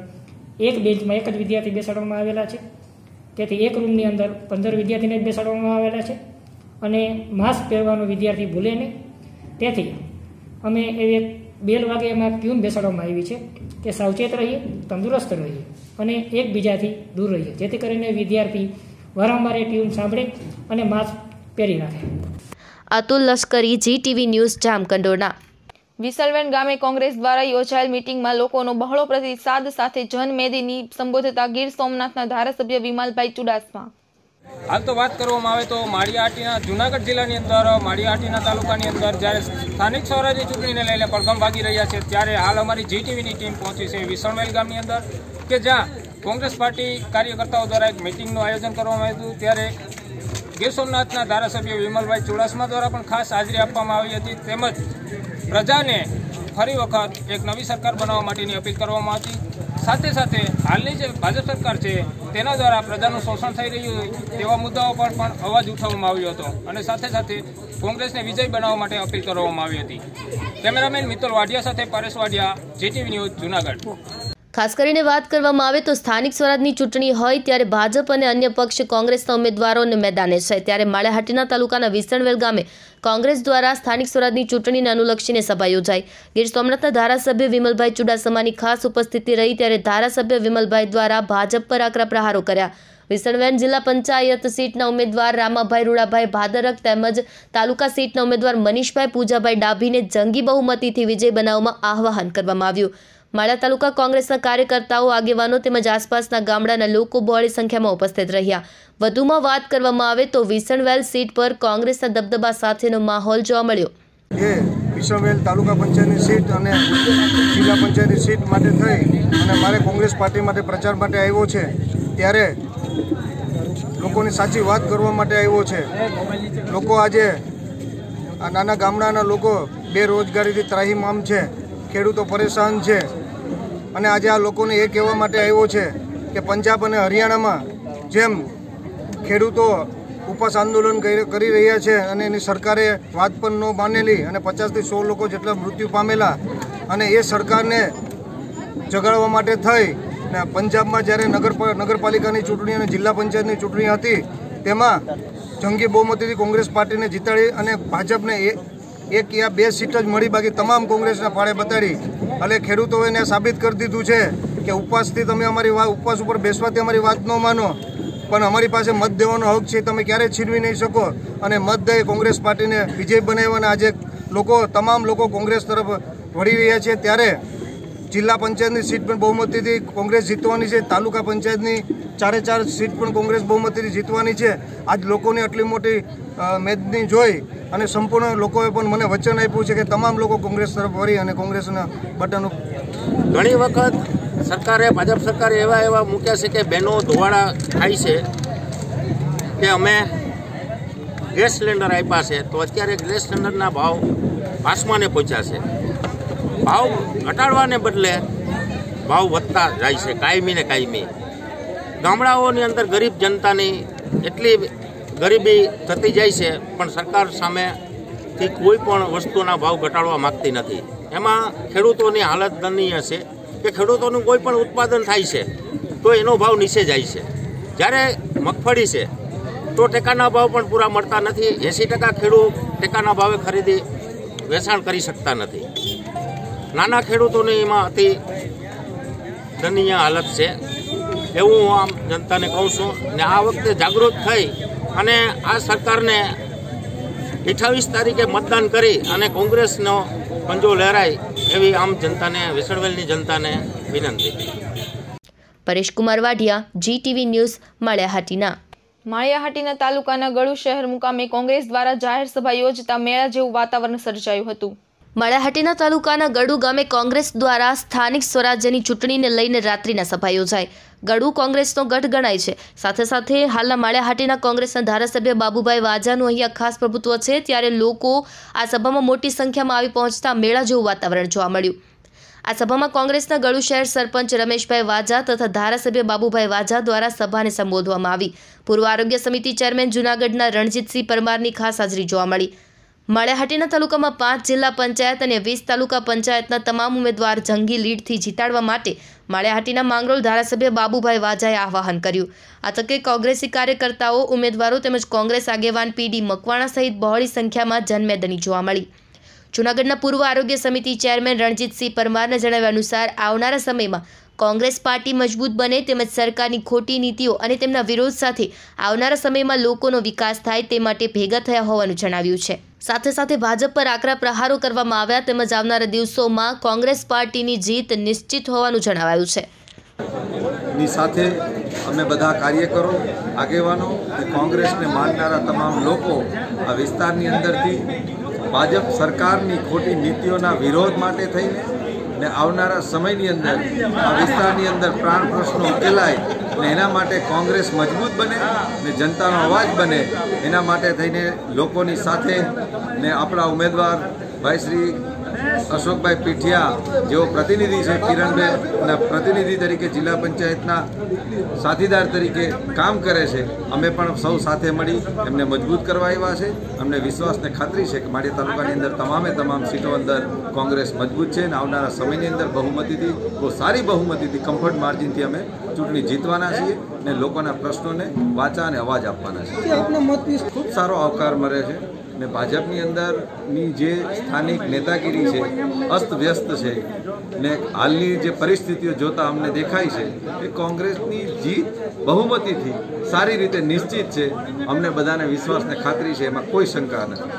Speaker 15: એક બેન્ચમાં એક જ વિદ્યાર્થી બેસાડવામાં આવેલા છે. તેથી એક રૂમની અંદર પંદર વિદ્યાર્થીને જ બેસાડવામાં આવેલા છે અને માસ્ક પહેરવાનો વિદ્યાર્થી ભૂલે નહીં. તેથી અમે એવી એક બેલ વાગે એમાં ટ્યુન બેસાડવામાં આવી છે કે સાવચેત રહીએ, તંદુરસ્ત રહીએ અને એકબીજાથી દૂર રહીએ, જેથી કરીને વિદ્યાર્થી વારંવાર એ ટ્યુન સાંભળે અને માસ્ક પહેરી નાખે.
Speaker 1: Atul Lashkari, G TV news, Jamkandorna.
Speaker 10: Visalven ગામે કોંગ્રેસ દ્વારા યોજાયેલ મિટિંગમાં લોકોનો બહોળો પ્રતિસાદ સાથે જનમેદીની સંબોધતા ગીર સોમનાથના ધારાસભ્ય વિમલભાઈ ચુડાસમા.
Speaker 16: હાલ તો વાત કરવામાં આવે તો માળિયાહાટીના, જુનાગઢ જિલ્લાની અંદર, માળિયાહાટીના તાલુકાની અંદર જ્યારે સ્થાનિક સ્વરાજ્ય ચૂંટણીને લઈને પડઘમ ભાગી રહ્યા છે, ત્યારે હાલ અમારી જીટીવીની ટીમ પહોંચી છે વિસણવેલ ગામની અંદર, કે જ્યાં કોંગ્રેસ પાર્ટી કાર્યકર્તાઓ દ્વારા એક મિટિંગનું આયોજન કરવામાં આવ્યું ત્યારે ગીર સોમનાથના ધારાસભ્ય વિમલભાઈ ચુડાસમા દ્વારા પણ ખાસ હાજરી આપવામાં આવી હતી. તેમજ પ્રજાને ફરી વખત એક નવી સરકાર બનાવવા માટેની અપીલ કરવામાં હતી સાથે સાથે હાલની જે ભાજપ સરકાર છે, તેના દ્વારા પ્રજાનું શોષણ થઈ રહ્યું હોય તેવા મુદ્દાઓ પર પણ અવાજ ઉઠાવવામાં આવ્યો હતો અને સાથે સાથે કોંગ્રેસને વિજય બનાવવા માટે અપીલ કરવામાં આવી હતી. કેમેરામેન મિત્તલ વાડિયા સાથે પરેશ વાડિયા જીટીવી ન્યૂઝ, જુનાગઢ.
Speaker 1: ખાસ કરીને વાત કરવામાં આવે તો સ્થાનિક સ્વરાજની ચૂંટણી હોય ત્યારે ભાજપ અને અન્ય પક્ષ કોંગ્રેસના ઉમેદવારોને મેદાને છે. ત્યારે માળેહાટીના તાલુકાના વિસણવેલ ગામે કોંગ્રેસ દ્વારા સ્થાનિક સ્વરાજની ચૂંટણીને અનુલક્ષીને સભા યોજાઈ. ગીર સોમનાથના ધારાસભ્ય વિમલભાઈ ચુડાસમાની ખાસ ઉપસ્થિતિ રહી ત્યારે ધારાસભ્ય વિમલભાઈ દ્વારા ભાજપ પર આકરા પ્રહારો કર્યા. વિસણવેન જિલ્લા પંચાયત સીટના ઉમેદવાર રામાભાઈ રૂડાભાઈ ભાદરક તેમજ તાલુકા સીટના ઉમેદવાર મનીષભાઈ પૂજાભાઈ ડાભીને જંગી બહુમતીથી વિજય બનાવવામાં આહવાન કરવામાં આવ્યું. માળા તાલુકા કોંગ્રેસના કાર્યકર્તાઓ, આગેવાનો તેમજ આસપાસના ગામડાના લોકો બહોળી સંખ્યામાં ઉપસ્થિત રહ્યા. વધુમાં વાત કરવામાં આવે તો વિસણવેલ સીટ પર કોંગ્રેસના દબદબા સાથેનો માહોલ જોવા મળ્યો.
Speaker 17: વિસણવેલ તાલુકા પંચાયતની સીટ અને જિલ્લા પંચાયતની સીટ માટે થઈ અને મારે કોંગ્રેસ પાર્ટી માટે પ્રચાર માટે આવ્યો છે, ત્યારે લોકોની સાચી વાત કરવા માટે આવ્યો છે. લોકો આજે આ નાના ગામડાના લોકો બેરોજગારીથી ત્રાહીમામ છે. ખેડૂતો પરેશાન છે. અને આજે આ લોકોને એ કહેવા માટે આવ્યો છે કે પંજાબ અને હરિયાણામાં જેમ ખેડૂતો ઉપવાસ આંદોલન કરી રહ્યા છે અને એની સરકારે વાત પણ ન માનેલી અને પચાસથી સો લોકો જેટલા મૃત્યુ પામેલા અને એ સરકારને જગાડવા માટે થઈ ને પંજાબમાં જ્યારે નગર નગરપાલિકાની ચૂંટણી અને જિલ્લા પંચાયતની ચૂંટણી હતી, તેમાં જંગી બહુમતીથી કોંગ્રેસ પાર્ટીને જીતાડી અને ભાજપને એક યા બે સીટ જ મળી બાકી તમામ કોંગ્રેસના ફાળે બતાડી. એટલે ખેડૂતોએ એને સાબિત કરી દીધું છે કે ઉપવાસથી તમે અમારી વાત ઉપવાસ ઉપર બેસવાથી અમારી વાત ન માનો. પણ અમારી પાસે મત દેવાનો હક છે, તમે ક્યારેય છીનવી નહીં શકો. અને મત દઈ કોંગ્રેસ પાર્ટીને વિજય બનાવવાના આજે લોકો, તમામ લોકો કોંગ્રેસ તરફ વળી રહ્યા છે. ત્યારે જિલ્લા પંચાયતની સીટ પણ બહુમતીથી કોંગ્રેસ જીતવાની છે. તાલુકા પંચાયતની ચારે ચાર સીટ પણ કોંગ્રેસ બહુમતીથી જીતવાની છે. આજ લોકોની આટલી મોટી મેદની જોઈ અને સંપૂર્ણ લોકોએ પણ મને વચન આપ્યું છે કે તમામ લોકો કોંગ્રેસ તરફ વળી અને કોંગ્રેસના બટન
Speaker 18: ઘણી વખત સરકારે, ભાજપ સરકારે એવા એવા મૂક્યા છે કે બહેનો ધોવાડા થાય છે કે અમે ગેસ સિલિન્ડર આપ્યા છે. તો અત્યારે ગેસ સિલિન્ડરના ભાવ આસમાને પહોંચ્યા છે. ભાવ ઘટાડવાને બદલે ભાવ વધતા જાય છે, કાયમી ને કાયમી. ગામડાઓની અંદર ગરીબ જનતાની એટલી ગરીબી થતી જાય છે, પણ સરકાર સામેથી કોઈ પણ વસ્તુના ભાવ ઘટાડવા માગતી નથી. એમાં ખેડૂતોની હાલત દનીય છે કે ખેડૂતોનું કોઈ પણ ઉત્પાદન થાય છે, તો એનો ભાવ નીચે જાય છે. જ્યારે મગફળી છે, તો ટેકાના ભાવ પણ પૂરા મળતા નથી. એંસી ટકા ખેડૂત ટેકાના ભાવે ખરીદી, વેચાણ કરી શકતા નથી. નાના ખેડૂતોની એમાં અતિ દનીય હાલત છે. એવું હું આમ જનતાને કહું છું. ને આ વખતે જાગૃત થઈ અને આ સરકારને અઠાવીસ તારીખે મતદાન કરી અને કોંગ્રેસનો પંજો લહેરાય એવી આમ જનતાને વિસળવેલની જનતાને વિનંતી.
Speaker 1: Pareshkumar Vadhiya G TV news Malia Hatina.
Speaker 10: Malia Hatina તાલુકાના ગળુ શહેર મુકામે કોંગ્રેસ દ્વારા જાહેર સભા યોજતા મેળા જેવું વાતાવરણ સર્જાયું હતું.
Speaker 1: માળાહાટીના તાલુકાના ગડુ ગામે કોંગ્રેસ દ્વારા સ્થાનિક સ્વરાજ્યની ચૂંટણીને લઈને રાત્રિના સભા યોજાઈ. ગડુ કોંગ્રેસનો ગઢ ગણાય છે. સાથે સાથે હાલના માળિયાહાટીના કોંગ્રેસના ધારાસભ્ય બાબુભાઈ વાજાનું અહીંયા ખાસ પ્રભુત્વ છે, ત્યારે લોકો આ સભામાં મોટી સંખ્યામાં આવી પહોંચતા મેળા જેવું વાતાવરણ જોવા મળ્યું. આ સભામાં કોંગ્રેસના ગળુ શહેર સરપંચ રમેશભાઈ વાજા તથા ધારાસભ્ય બાબુભાઈ વાજા દ્વારા સભાને સંબોધવામાં આવી. પૂર્વ આરોગ્ય સમિતિ ચેરમેન જૂનાગઢના રણજીતસિંહ પરમારની ખાસ હાજરી જોવા મળી. માળિયાહાટીના તાલુકામાં પાંચ જિલ્લા પંચાયત અને વીસ તાલુકા પંચાયતના તમામ ઉમેદવાર જંગી લીડથી જીતાડવા માટે માળિયાહાટીના માંગરોળ ધારાસભ્ય બાબુભાઈ વાજાએ આહવાન કર્યું. આ તકે કોંગ્રેસી કાર્યકર્તાઓ, ઉમેદવારો તેમજ કોંગ્રેસ આગેવાન પીડી મકવાણા સહિત બહોળી સંખ્યામાં જનમેદની જોવા મળી. જૂનાગઢના પૂર્વ આરોગ્ય સમિતિ ચેરમેન રણજીતસિંહ પરમારના જણાવ્યા અનુસાર, આવનારા સમયમાં કોંગ્રેસ પાર્ટી મજબૂત બને તેમજ સરકારની ખોટી નીતિઓ અને તેમના વિરોધ સાથે આવનારા સમયમાં લોકોનો વિકાસ થાય તે માટે ભેગા થયા હોવાનું જણાવ્યું છે. સાથે સાથે ભાજપ પર આકરા પ્રહારો કરવામાં આવ્યા તેમજ આવનારા દિવસોમાં કોંગ્રેસ પાર્ટીની જીત નિશ્ચિત હોવાનું જણાવાયું છે.
Speaker 17: ની સાથે અમે બધા કાર્યકરો, આગેવાનો અને કોંગ્રેસને માનનારા તમામ લોકો આ વિસ્તારની અંદરથી ભાજપ સરકારની ખોટી નીતિઓના વિરોધ માટે થઈને ને આવનારા સમયની અંદર, આ વિસ્તારની અંદર પ્રાણ પ્રશ્નો ઉકેલાય ને એના માટે કોંગ્રેસ મજબૂત બને ને જનતાનો અવાજ બને, એના માટે થઈને લોકોની સાથે ને આપણા ઉમેદવાર ભાઈ શ્રી અશોકભાઈ પીઠિયા જેઓ પ્રતિનિધિ છે કિરણબેન અને પ્રતિનિધિ તરીકે જિલ્લા પંચાયતના સાથીદાર તરીકે કામ કરે છે. અમે પણ સૌ સાથે મળી એમને મજબૂત કરવા આવ્યા છે. અમને વિશ્વાસને ખાતરી છે કે માળી તાલુકાની અંદર તમામે તમામ સીટો અંદર કોંગ્રેસ મજબૂત છે અને આવનારા સમયની અંદર બહુમતીથી બહુ સારી બહુમતીથી કમ્ફર્ટ માર્જિનથી અમે ચૂંટણી જીતવાના છીએ અને લોકોના પ્રશ્નોને વાચા અને અવાજ આપવાના છીએ. ખૂબ સારો આવકાર મળે છે. ને ભાજપની અંદરની જે સ્થાનિક નેતાગીરી છે અસ્તવ્યસ્ત છે ને હાલની જે પરિસ્થિતિઓ જોતા અમને દેખાય છે એ કોંગ્રેસની જીત બહુમતીથી સારી રીતે નિશ્ચિત છે. અમને બધાને વિશ્વાસને ખાતરી છે, એમાં કોઈ શંકા નથી.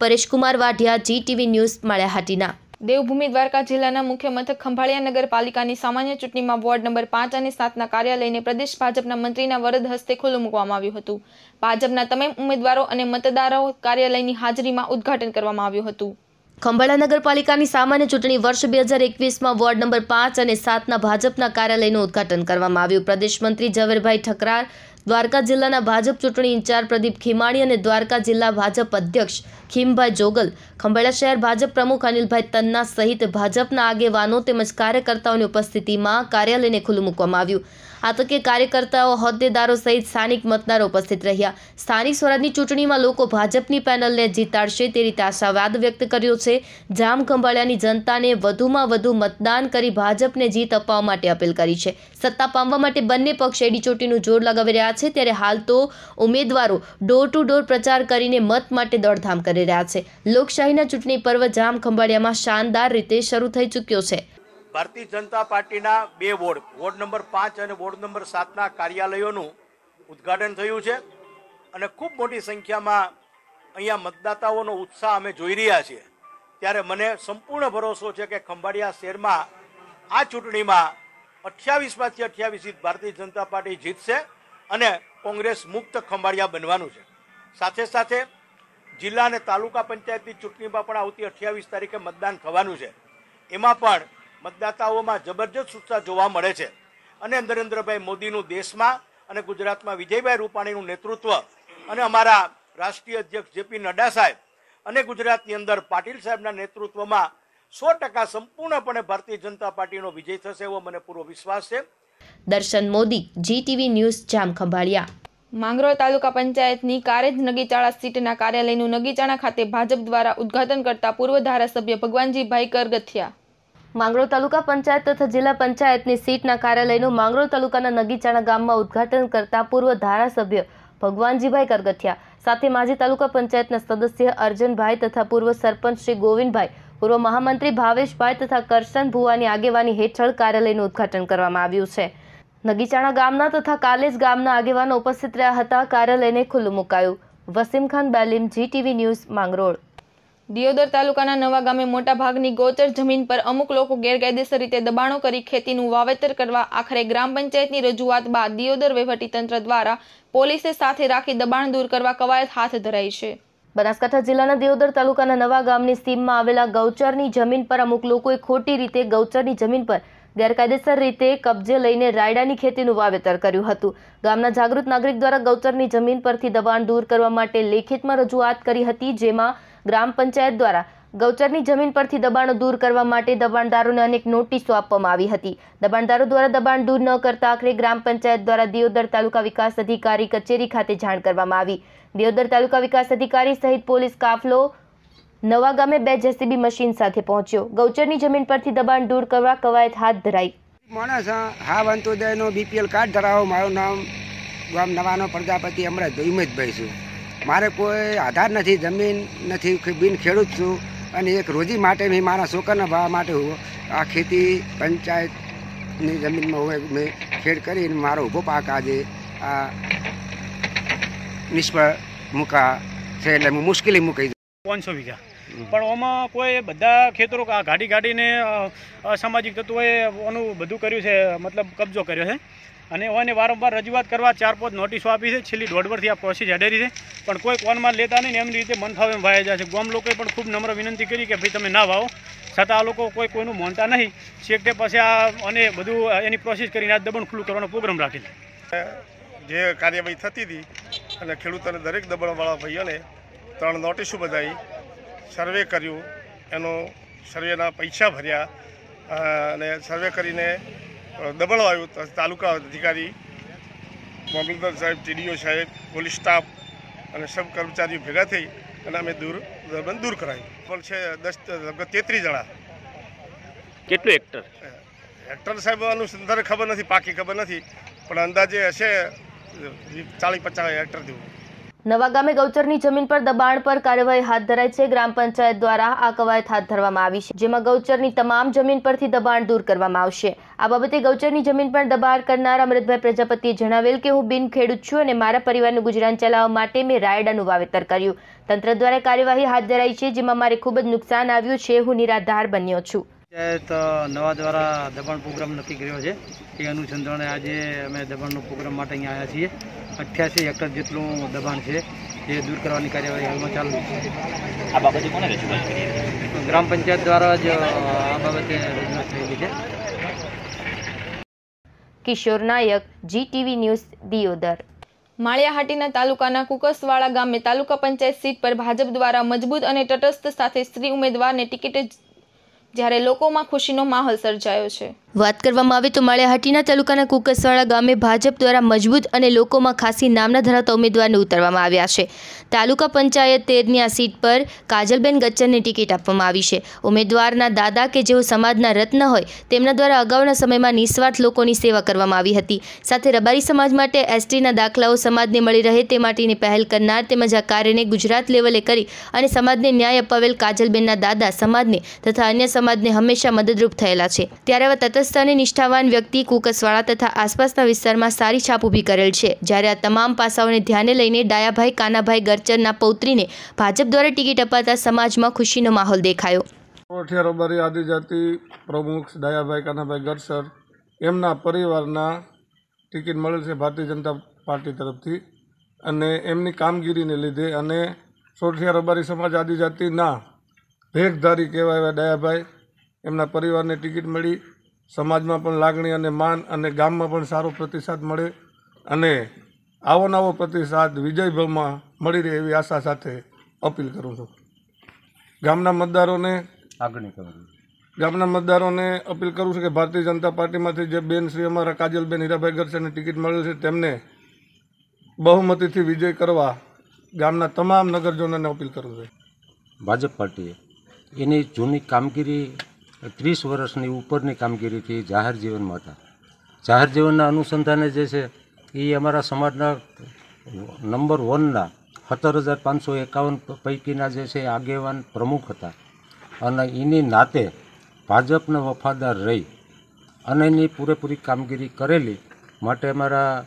Speaker 1: Pareshkumar Vadhiya, G TV news, Malia Hatina.
Speaker 10: Devbhoomi Dwarka જિલ્લાના મુખ્ય મથક ખંભાળિયા નગરપાલિકાની સામાન્ય ચૂંટણીમાં વોર્ડ નંબર પાંચ અને સાતના કાર્યાલયને પ્રદેશ ભાજપના મંત્રીના વરદ હસ્તે ખુલ્લું મૂકવામાં આવ્યું હતું. ભાજપના તમામ ઉમેદવારો અને મતદારો કાર્યાલયની હાજરીમાં ઉદ્ઘાટન કરવામાં આવ્યું હતું.
Speaker 1: ખંભાળા નગરપાલિકાની સામાન્ય ચૂંટણી વર્ષ બે હજાર એકવીસમાં વોર્ડ નંબર પાંચ અને સાતના ભાજપના કાર્યાલયનું ઉદ્ઘાટન કરવામાં આવ્યું. પ્રદેશ મંત્રી ઝવેરભાઈ ઠકરાર દ્વારકા જિલ્લાના ભાજપ ચૂંટણી ઇન્ચાર્જ પ્રદીપ ખીમાણી અને દ્વારકા જિલ્લા ભાજપ અધ્યક્ષ ખીમભાઈ જોગલ ખંભાળા શહેર ભાજપ પ્રમુખ અનિલભાઈ તન્ના સહિત ભાજપના આગેવાનો તેમજ કાર્યકર્તાઓની ઉપસ્થિતિમાં કાર્યાલયને ખુલ્લું મૂકવામાં આવ્યું. આ કાર્યકર્તાઓ, હોદ્દેદારો સહિત સ્થાનિક મતદારો ઉપસ્થિત રહ્યા. સ્થાનિક સ્વરાજની ચૂંટણીમાં લોકો ભાજપની પેનલને જીતાડશે તે રીતે આશાવાદ વ્યક્ત કર્યો છે. જામ ખંભાળિયાની જનતાને વધુમાં વધુ મતદાન કરી ભાજપને જીત અપાવવા માટે અપીલ કરી છે. સત્તા પામવા માટે બંને પક્ષ એડીચોટીનું જોર લગાવી રહ્યા છે. ત્યારે હાલ તો ઉમેદવારો ડોર ટુ ડોર પ્રચાર કરીને મત માટે દોડધામ કરી રહ્યા છે. લોકશાહીના ચૂંટણી પર્વ જામ ખંભાળિયામાં શાનદાર રીતે શરૂ થઈ ચૂક્યો છે.
Speaker 18: ભારતીય જનતા પાર્ટીના બે વોર્ડ વોર્ડ નંબર પાંચ અને વોર્ડ નંબર સાતના કાર્યાલયોનું ઉદ્ઘાટન થયું છે. અને ખૂબ મોટી સંખ્યામાં અહીંયા મતદાતાઓનો ઉત્સાહ અમે જોઈ રહ્યા છીએ. ત્યારે મને સંપૂર્ણ ભરોસો છે કે ખંભાળિયા શહેરમાં આ ચૂંટણીમાં અઠ્યાવીસમાંથી અઠ્યાવીસ સીટ ભારતીય જનતા પાર્ટી જીતશે અને કોંગ્રેસ મુક્ત ખંભાળિયા બનવાનું છે. સાથે સાથે જિલ્લા અને તાલુકા પંચાયતની ચૂંટણીમાં પણ આવતી અઠ્યાવીસ તારીખે મતદાન થવાનું છે. એમાં પણ મતદાતાઓમાં જબરજસ્ત ઉત્સાહ જોવા મળે છે. અને નરેન્દ્રભાઈ મોદીનું દેશમાં અને ગુજરાતમાં વિજયભાઈ રૂપાણીનું નેતૃત્વ અને અમારા રાષ્ટ્રીય અધ્યક્ષ જેપી નડ્ડા સાહેબ અને ગુજરાતની અંદર પાટીલ સાહેબના નેતૃત્વમાં સો ટકા સંપૂર્ણપણે ભારતીય જનતા પાર્ટીનો વિજય થશે એવો મને પૂરો વિશ્વાસ છે.
Speaker 1: Darshan Modi G TV news Jam Khambhaliya.
Speaker 10: Mangrol taluka પંચાયતની કારેજ નગીચાળા સીટના કાર્યાલયનું નગીચાણા ખાતે ભાજપ દ્વારા ઉદ્ઘાટન કરતા પૂર્વ ધારાસભ્ય ભગવાનજીભાઈ કરગથિયા.
Speaker 1: માંગરોળ તાલુકા પંચાયત તથા જિલ્લા પંચાયતની સીટના કાર્યાલયનું માંગરોળ તાલુકાના નગીચાણા ગામમાં ઉદ્ઘાટન કરતા પૂર્વ ધારાસભ્ય ભગવાનજીભાઈ કરગથિયા, સાથે માજી તાલુકા પંચાયતના સદસ્ય અર્જનભાઈ તથા પૂર્વ સરપંચ શ્રી ગોવિંદભાઈ, પૂર્વ મહામંત્રી ભાવેશભાઈ તથા કરશન ભુવાની આગેવાની હેઠળ કાર્યાલયનું ઉદ્ઘાટન કરવામાં આવ્યું છે. નગીચાણા ગામના તથા કાલેજ ગામના આગેવાનો ઉપસ્થિત રહ્યા હતા. કાર્યાલયને ખુલ્લું મુકાયું. Wasimkhan Belim GTV news, Mangrol.
Speaker 10: Deodar તાલુકાના નવા ગામે મોટા ભાગની ગોચર જમીન પર અમુક લોકો ગેરકાયદેસર રીતે દબાણો કરી ખેતીનું વાવેતર કરવા આખરે ગ્રામ પંચાયતની રજૂઆત બાદ દિયોદર વહીવટીતંત્ર દ્વારા પોલીસે સાથે રાખી દબાણ દૂર કરવા કવાયત હાથ ધરાઈ છે.
Speaker 1: બનાસકાંઠા જિલ્લાના દિયોદર તાલુકાના નવા ગામની સીમમાં આવેલા ગૌચરની જમીન પર અમુક લોકોએ ખોટી રીતે ગૌચરની જમીન પર ગેરકાયદેસર રીતે કબજે લઈને રાયડાની ખેતીનું વાવેતર કર્યું હતું. ગામના જાગૃત નાગરિક દ્વારા ગૌચરની જમીન પરથી દબાણ દૂર કરવા માટે લેખિતમાં રજૂઆત કરી હતી, જેમાં ગ્રામ પંચાયત દ્વારા ગૌચરની જમીન પરથી દબાણો દૂર કરવા માટે દબાણદારોને અનેક નોટિસો આપવામાં આવી હતી. દબાણદારો દ્વારા દબાણ દૂર ન કરતા આખરે ગ્રામ પંચાયત દ્વારા દિયોદર તાલુકા વિકાસ અધિકારી કચેરી ખાતે જાણ કરવામાં આવી. દિયોદર તાલુકા વિકાસ અધિકારી સહિત પોલીસ કાફલો નવા ગામે બે જેસીબી મશીન સાથે પહોંચ્યો. ગૌચરની જમીન પરથી દબાણ દૂર કરવા કવાયત હાથ ધરાઈ.
Speaker 19: માણસ હા વંતોદયનો બીપીએલ કાર્ડ ધરાવો. મારું નામ ગામ નવાનો પ્રજાપતિ અમરાજભાઈ હિંમતભાઈ છું. મારે કોઈ આધાર નથી, જમીન નથી બિન ખેડૂત છું. અને એક રોજી માટે મેં મારા છોકરાના ભાવ માટે હું આ ખેતી પંચાયતની જમીનમાં હોય મેં ખેડ કરીને મારો ઊભો પાક આજે આ નિષ્ફળ મૂકા છે એટલે હું મુશ્કેલી મૂકી
Speaker 16: પાંચસો વીઘા. પણ આમાં કોઈ બધા ખેતરો ગાડી ગાડીને અસામાજિક તત્વોએ ઓનું બધું કર્યું છે, મતલબ કબજો કર્યો છે? અને ઓને વારંવાર રજૂઆત કરવા ચાર પાંચ નોટિસો આપી છે. છેલ્લી દોઢ વર્ષથી આ પ્રોસેસ હેડેરી છે. પણ કોઈ કોનમાં લેતા નહીં એમની રીતે મન ફાવે એમ જાય છે. ગામ લોકોએ પણ ખૂબ નમ્ર વિનંતી કરી કે ભાઈ તમે ના વાવો. છતાં આ લોકો કોઈ કોઈનું માનતા નહીં. છેકટે પછી આ અને બધું એની પ્રોસેસ કરીને આ દબણ ખુલ્લું કરવાનો પ્રોગ્રામ રાખી છે.
Speaker 20: જે કાર્યવાહી થતી હતી અને ખેડૂતોને દરેક દબાણવાળા ભાઈઓને ત્રણ નોટિસો બધાઈ, સર્વે કર્યું. એનો સર્વેના પૈસા ભર્યા. અને સર્વે કરીને આવ્યું તાલુકા અધિકારી મામલતદાર સાહેબ ટીડીઓ સાહેબ પોલીસ સ્ટાફ અને સબ કર્મચારીઓ ભેગા થઈ અને અમે દૂર દરમિયાન દૂર કરાયું. પણ છે દસ લગભગ તેત્રીસ જણા.
Speaker 21: કેટલું હેક્ટર?
Speaker 20: હેક્ટર સાહેબ અનુસંધાને ખબર નથી પાકી ખબર નથી. પણ અંદાજે હશે ચાલીસ પચાસ હેક્ટર જેવું.
Speaker 1: નવા ગામે ગૌચરની જમીન પર દબાણ પર કાર્યવાહી હાથ ધરાઈ છે. ગ્રામ પંચાયત દ્વારા આ કવાયત હાથ ધરવામાં આવી છે, જેમાં ગૌચરની તમામ જમીન પરથી દબાણ દૂર કરવામાં આવશે. આ બાબતે ગૌચરની જમીન પર દબાણ કરનાર અમૃતભાઈ પ્રજાપતિએ જણાવેલ કે, હું બિન ખેડૂત છું અને મારા પરિવારનું ગુજરાન ચલાવવા માટે મેં રાયડાનું વાવેતર કર્યું. તંત્ર દ્વારા કાર્યવાહી હાથ ધરાઈ છે, જેમાં મારે ખૂબ જ નુકસાન આવ્યું છે. હું નિરાધાર બન્યો છું.
Speaker 22: પંચાયત નવા દ્વારા દબાણ પ્રોગ્રામ નક્કી કર્યો છે. એ અનુસંધાને આજે અમે દબાણનો પ્રોગ્રામ માટે અહીંયા આવ્યા છીએ. અઠ્યાસી હેક્ટર જેટલું દબાણ છે એ દૂર કરવાની કાર્યવાહી હાલમાં ચાલુ છે.
Speaker 21: આ બાબતે કોને રજૂઆત કરી
Speaker 22: ગ્રામ પંચાયત દ્વારા જ આ બાબતે રજૂઆત થયેલી છે.
Speaker 1: Kishor Nayak G TV news Deodar.
Speaker 10: Malia Hatina તાલુકાના કુકસવાડા ગામે તાલુકા પંચાયત સીટ પર ભાજપ દ્વારા મજબૂત અને તટસ્થ સાથે સ્ત્રી ઉમેદવારને ટિકિટે જ્યારે લોકોમાં ખુશીનો માહોલ સર્જાયો છે.
Speaker 1: વાત કરવામાં આવે તો માળિયાહાટીના તાલુકાના કુકસવાડા ગામે ભાજપ દ્વારા મજબૂત અને લોકોમાં ખાસી નામના ધરાવતા ઉમેદવારને ઉતારવામાં આવ્યા છે. તાલુકા પંચાયત તેરની આ સીટ પર કાજલબેન ગચ્ચરને ટિકિટ આપવામાં આવી છે. ઉમેદવારના દાદા કે જેઓ સમાજના રત્ન હોય, તેમના દ્વારા અગાઉના સમયમાં નિસ્વાર્થ લોકોની સેવા કરવામાં આવી હતી. સાથે રબારી સમાજ માટે એસટીના દાખલાઓ સમાજને મળી રહે તે માટેની પહેલ કરનાર તેમજ આ કાર્યને ગુજરાત લેવલે કરી અને સમાજને ન્યાય અપાવેલ કાજલબેનના દાદા સમાજને તથા અન્ય સમાજને હંમેશા મદદરૂપ થયેલા છે. ત્યારે આવા તટસ્થ અને નિષ્ઠાવાન વ્યક્તિ કુકસવાળા તથા આસપાસના વિસ્તારમાં સારી છાપ ઊભી કરેલ છે. જ્યારે આ તમામ પાસાઓને ધ્યાને લઈને ડાયાભાઈ, કાનાભાઈ ગરચરના પૌત્રીને ભાજપ દ્વારા ટિકિટ અપાતા સમાજમાં ખુશીનો માહોલ દેખાયો.
Speaker 9: કોઠિયા રબારી આદિજાતિ પ્રમુખ દયાભાઈ કાનાભાઈ ગરસર એમના પરિવારના ટિકિટ મળેલ છે ભારતીય જનતા પાર્ટી તરફથી અને એમની કામગીરીને લીધે અને સોઠિયા રબારી સમાજ આદિજાતિના ભેખધારી કહેવાય એવા દયાભાઈ એમના પરિવારને ટિકિટ મળી સમાજમાં પણ લાગણી અને માન અને ગામમાં પણ સારો પ્રતિસાદ મળે અને આવો નવો પ્રતિસાદ વિજયભવમાં મળી રહે એવી આશા સાથે અપીલ કરું છું. ગામના મતદારોને
Speaker 21: આગળ
Speaker 9: ગામના મતદારોને અપીલ કરું છું કે ભારતીય જનતા પાર્ટીમાંથી જે બેન શ્રી અમારા કાજલબેન હીરાભાઈ ગરસેને ટિકિટ મળેલ છે તેમને બહુમતીથી વિજય કરવા ગામના તમામ નગરજનોને અપીલ કરું છું.
Speaker 21: ભાજપ પાર્ટીએ એની જૂની કામગીરી ત્રીસ વર્ષની ઉપરની કામગીરીથી જાહેર જીવનમાં હતા. જાહેર જીવનના અનુસંધાને જે છે એ અમારા સમાજના નંબર વનના સત્તર હજાર પાંચસો એકાવન પૈકીના જે છે, આગેવાન પ્રમુખ હતા. અને એની નાતે ભાજપને વફાદાર રહી અને એની પૂરેપૂરી કામગીરી કરેલી માટે અમારા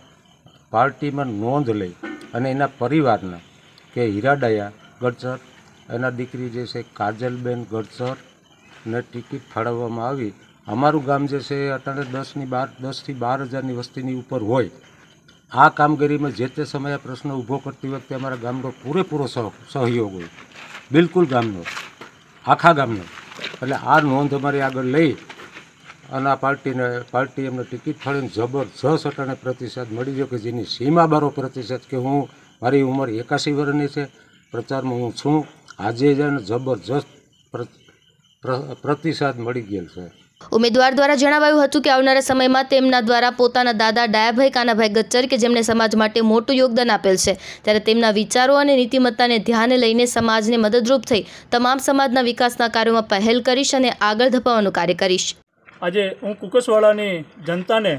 Speaker 21: પાર્ટીમાં નોંધ લઈ અને એના પરિવારના કે હીરાડાયા ગડચર એના દીકરી જે છે, કાજલબેન ગડચર ને ટિકિટ ફાળવવામાં આવી. અમારું ગામ જે છે એ અટાણે દસની બાર દસથી બાર હજારની વસ્તીની ઉપર હોય. આ કામગીરીમાં જે તે સમયે પ્રશ્ન ઊભો કરતી વખતે અમારા ગામનો પૂરેપૂરો સહ, સહયોગ હોય. બિલકુલ ગામનો. આખા ગામનો. એટલે આ નોંધ અમારી આગળ લઈ અને આ પાર્ટીને પાર્ટી એમને ટિકિટ ફાળીને જબરજસ્ત અટાણે પ્રતિસાદ મળી ગયો કે જેની સીમા બારો પ્રતિસાદ કે હું મારી ઉંમર એકાસી વર્ષની છે. પ્રચારમાં હું છું. આજે જબરજસ્ત પ્રતિસાદ મળી ગયેલ છે.
Speaker 1: ઉમેદવાર દ્વારા જણાવાયું હતું કે આવનારા સમયમાં તેમના દ્વારા પોતાના દાદા ડાયાભાઈ કાનાભાઈ ગચ્ચર કે જેમણે સમાજ માટે મોટું યોગદાન આપેલ છે ત્યારે તેમના વિચારો અને નીતિમત્તાને ધ્યાને લઈને સમાજને મદદરૂપ થઈ તમામ સમાજના વિકાસના કાર્યોમાં પહેલ કરીશ અને આગળ ધપાવવાનું કાર્ય કરીશ.
Speaker 23: આજે હું કુકસવાડાની જનતાને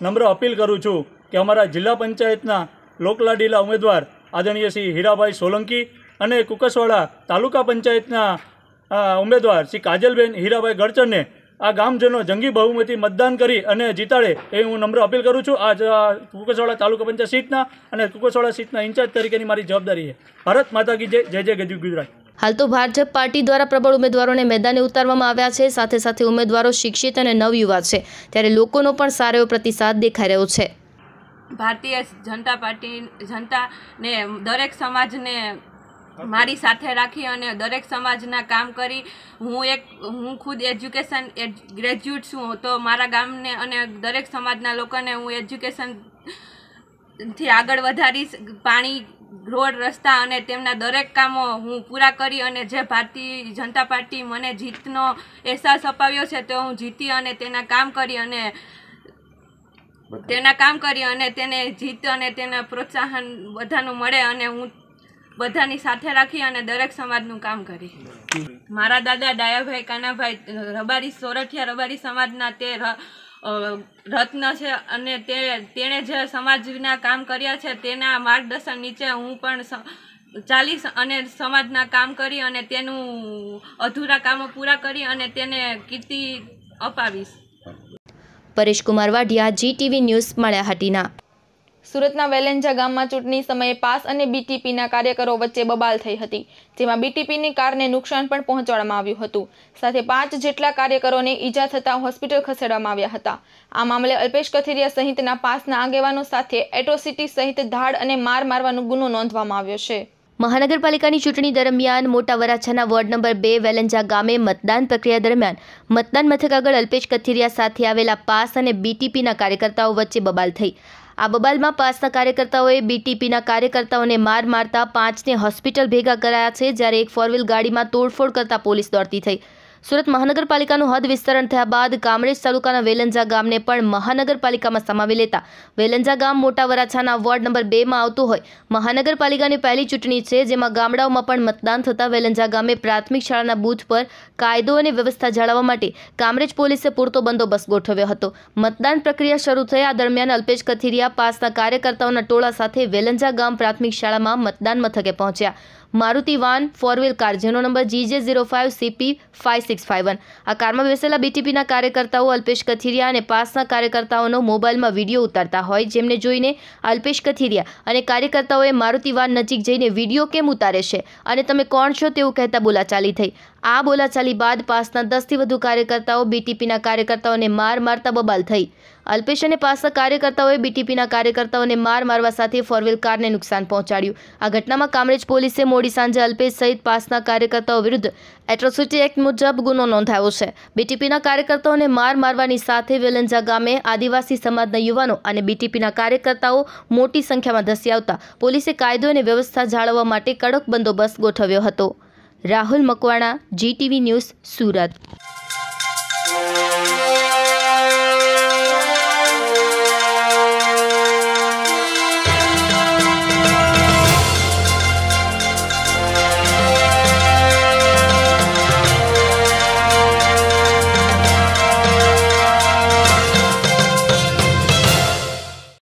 Speaker 23: નમ્ર અપીલ કરું છું કે અમારા જિલ્લા પંચાયતના લોકલાડીલા ઉમેદવાર આદરણીય શ્રી હીરાભાઈ સોલંકી અને કુકસવાડા તાલુકા પંચાયતના ઉમેદવાર શ્રી કાજલબેન હીરાભાઈ ગડચરને આ ગામજનો જંગી બહુમતી મતદાન કરી અને જીતાડે એ હું નમ્ર અપીલ કરું છું. આ કુકસવાડા તાલુકા પંચાયત સીટના અને કુકસવાડા સીટના ઇન્ચાર્જ તરીકેની મારી જવાબદારી છે. ભારત માતા કી જય જય જય ગજુ ગુજરાત.
Speaker 1: હાલ તો ભાજપ પાર્ટી દ્વારા પ્રબળ ઉમેદવારોને મેદાને ઉતારવામાં આવ્યા છે. સાથે સાથે ઉમેદવારો શિક્ષિત અને નવયુવા છે. ત્યારે લોકોનો પણ સારો એવો પ્રતિસાદ દેખાઈ રહ્યો છે.
Speaker 10: ભારતીય જનતા પાર્ટી જનતાને દરેક સમાજને મારી સાથે રાખી અને દરેક સમાજના કામ કરી. હું એક હું ખુદ એજ્યુકેશન ગ્રેજ્યુએટ છું. તો મારા ગામને અને દરેક સમાજના લોકોને હું એજ્યુકેશનથી આગળ વધારીશ. પાણી રોડ રસ્તા અને તેમના દરેક કામો હું પૂરા કરી અને જે ભારતીય જનતા પાર્ટી મને જીતનો અહેસાસ અપાવ્યો છે તો હું જીતી અને તેના કામ કરી અને તેના કામ કરી અને તેને જીત અને તેના પ્રોત્સાહન બધાનું મળે અને હું બધાની સાથે રાખી અને દરેક સમાજનું કામ કરી. મારા દાદા, ડાયાભાઈ, કાનાભાઈ, રબારી, સોરઠિયા રબારી સમાજના તે રત્ન છે અને તે, તેણે જે સમાજના કામ કર્યા છે તેના માર્ગદર્શન નીચે હું પણ ચાલીસ અને સમાજના કામ કરી અને તેનું અધૂરા કામો પૂરા કરી અને તેને કીર્તિ અપાવીશ.
Speaker 1: Paresh Kumar Vadhiya G TV news, Malia Hatina.
Speaker 10: સુરતના વેલેન્જા ગામમાં ચૂંટણી સમયે પાસ અને બીટીપીના કાર્યકરો વચ્ચે બબાલ થઈ હતી, જેમાં બીટીપીની કારને નુકસાન પણ પહોંચાડવામાં આવ્યું હતું. સાથે પાંચ જેટલા કાર્યકરોને ઈજા થતાં હોસ્પિટલ ખસેડવામાં આવ્યા હતા. આ મામલે અલ્પેશ કથિરિયા સહિતના પાસના આગેવાનો સાથે એટ્રોસિટી સહિત ધાડ અને માર મારવાનો ગુનો નોંધવામાં આવ્યો છે.
Speaker 1: મહાનગરપાલિકાની ચૂંટણી દરમિયાન મોટા વરાછાના વોર્ડ નંબર બે વેલંજા ગામે મતદાન પ્રક્રિયા દરમિયાન મતદાન મથક આગળ અલ્પેશ કથિરિયા સાથે આવેલા પાસ અને બીટીપીના કાર્યકર્તાઓ વચ્ચે બબાલ થઈ. આ બબાલમાં પાસના કાર્યકર્તાઓએ બીટીપીના કાર્યકર્તાઓને માર મારતા પાંચને હોસ્પિટલ ભેગા કરાયા છે, જ્યારે એક ફોર વ્હીલ ગાડીમાં તોડફોડ કરતા પોલીસ દોડતી થઈ. સુરત મહાનગરપાલિકાનું હદ વિસ્તરણ થયા બાદ કામરેજ તાલુકાના વેલંજા ગામને પણ મહાનગરપાલિકામાં સમાવી લેતા વેલંજા ગામ મોટા વરાછાના વોર્ડ નંબર બેમાં આવતું હોય. મહાનગરપાલિકાની પહેલી ચૂંટણી છે, જેમાં ગામડાઓમાં પણ મતદાન થતા વેલંજા ગામે પ્રાથમિક શાળાના બૂથ પર કાયદો અને વ્યવસ્થા જાળવવા માટે કામરેજ પોલીસે પૂરતો બંદોબસ્ત ગોઠવ્યો હતો. મતદાન પ્રક્રિયા શરૂ થઈ આ દરમિયાન અલ્પેશ કથિરિયા પાસના કાર્યકર્તાઓના ટોળા સાથે વેલંજા ગામ પ્રાથમિક શાળામાં મતદાન મથકે પહોંચ્યા. Maruti van four wheel car જેનો number GJ zero five CP five six five one આ કારમાં બેસેલા બીટીપીના કાર્યકર્તાઓ અલ્પેશ કથિરિયા અને પાસના કાર્યકર્તાઓનો મોબાઈલમાં વીડિયો ઉતારતા હોય જેમને જોઈને અલ્પેશ કથિરિયા અને કાર્યકર્તાઓએ મારુતિ વાન નજીક જઈને વીડિયો કેમ ઉતારે છે? અને તમે કોણ છો તેવું કહેતા બોલાચાલી થઈ. આ બોલાચાલી બાદ પાસના દસથી વધુ કાર્યકર્તાઓ બીટીપીના કાર્યકર્તાઓને માર મારતા બબાલ થઈ. અલ્પેશ અને પાસના કાર્યકર્તાઓએ બીટીપીના કાર્યકર્તાઓને માર મારવા સાથે ફોરવ્હીલ કારને નુકસાન પહોંચાડ્યું. આ ઘટનામાં કામરેજ પોલીસે મોડી સાંજે અલ્પેશ સહિત પાસના કાર્યકર્તાઓ વિરુદ્ધ એટ્રોસિટી એક્ટ મુજબ ગુનો નોંધાયો છે. બીટીપીના કાર્યકર્તાઓને માર મારવાની સાથે વેલંજા ગામે આદિવાસી સમાજના યુવાનો અને બીટીપીના કાર્યકર્તાઓ મોટી સંખ્યામાં ધસી આવતા પોલીસે કાયદો અને વ્યવસ્થા જાળવવા માટે કડક બંદોબસ્ત ગોઠવ્યો હતો. Rahul Makwana, GTV news Surat.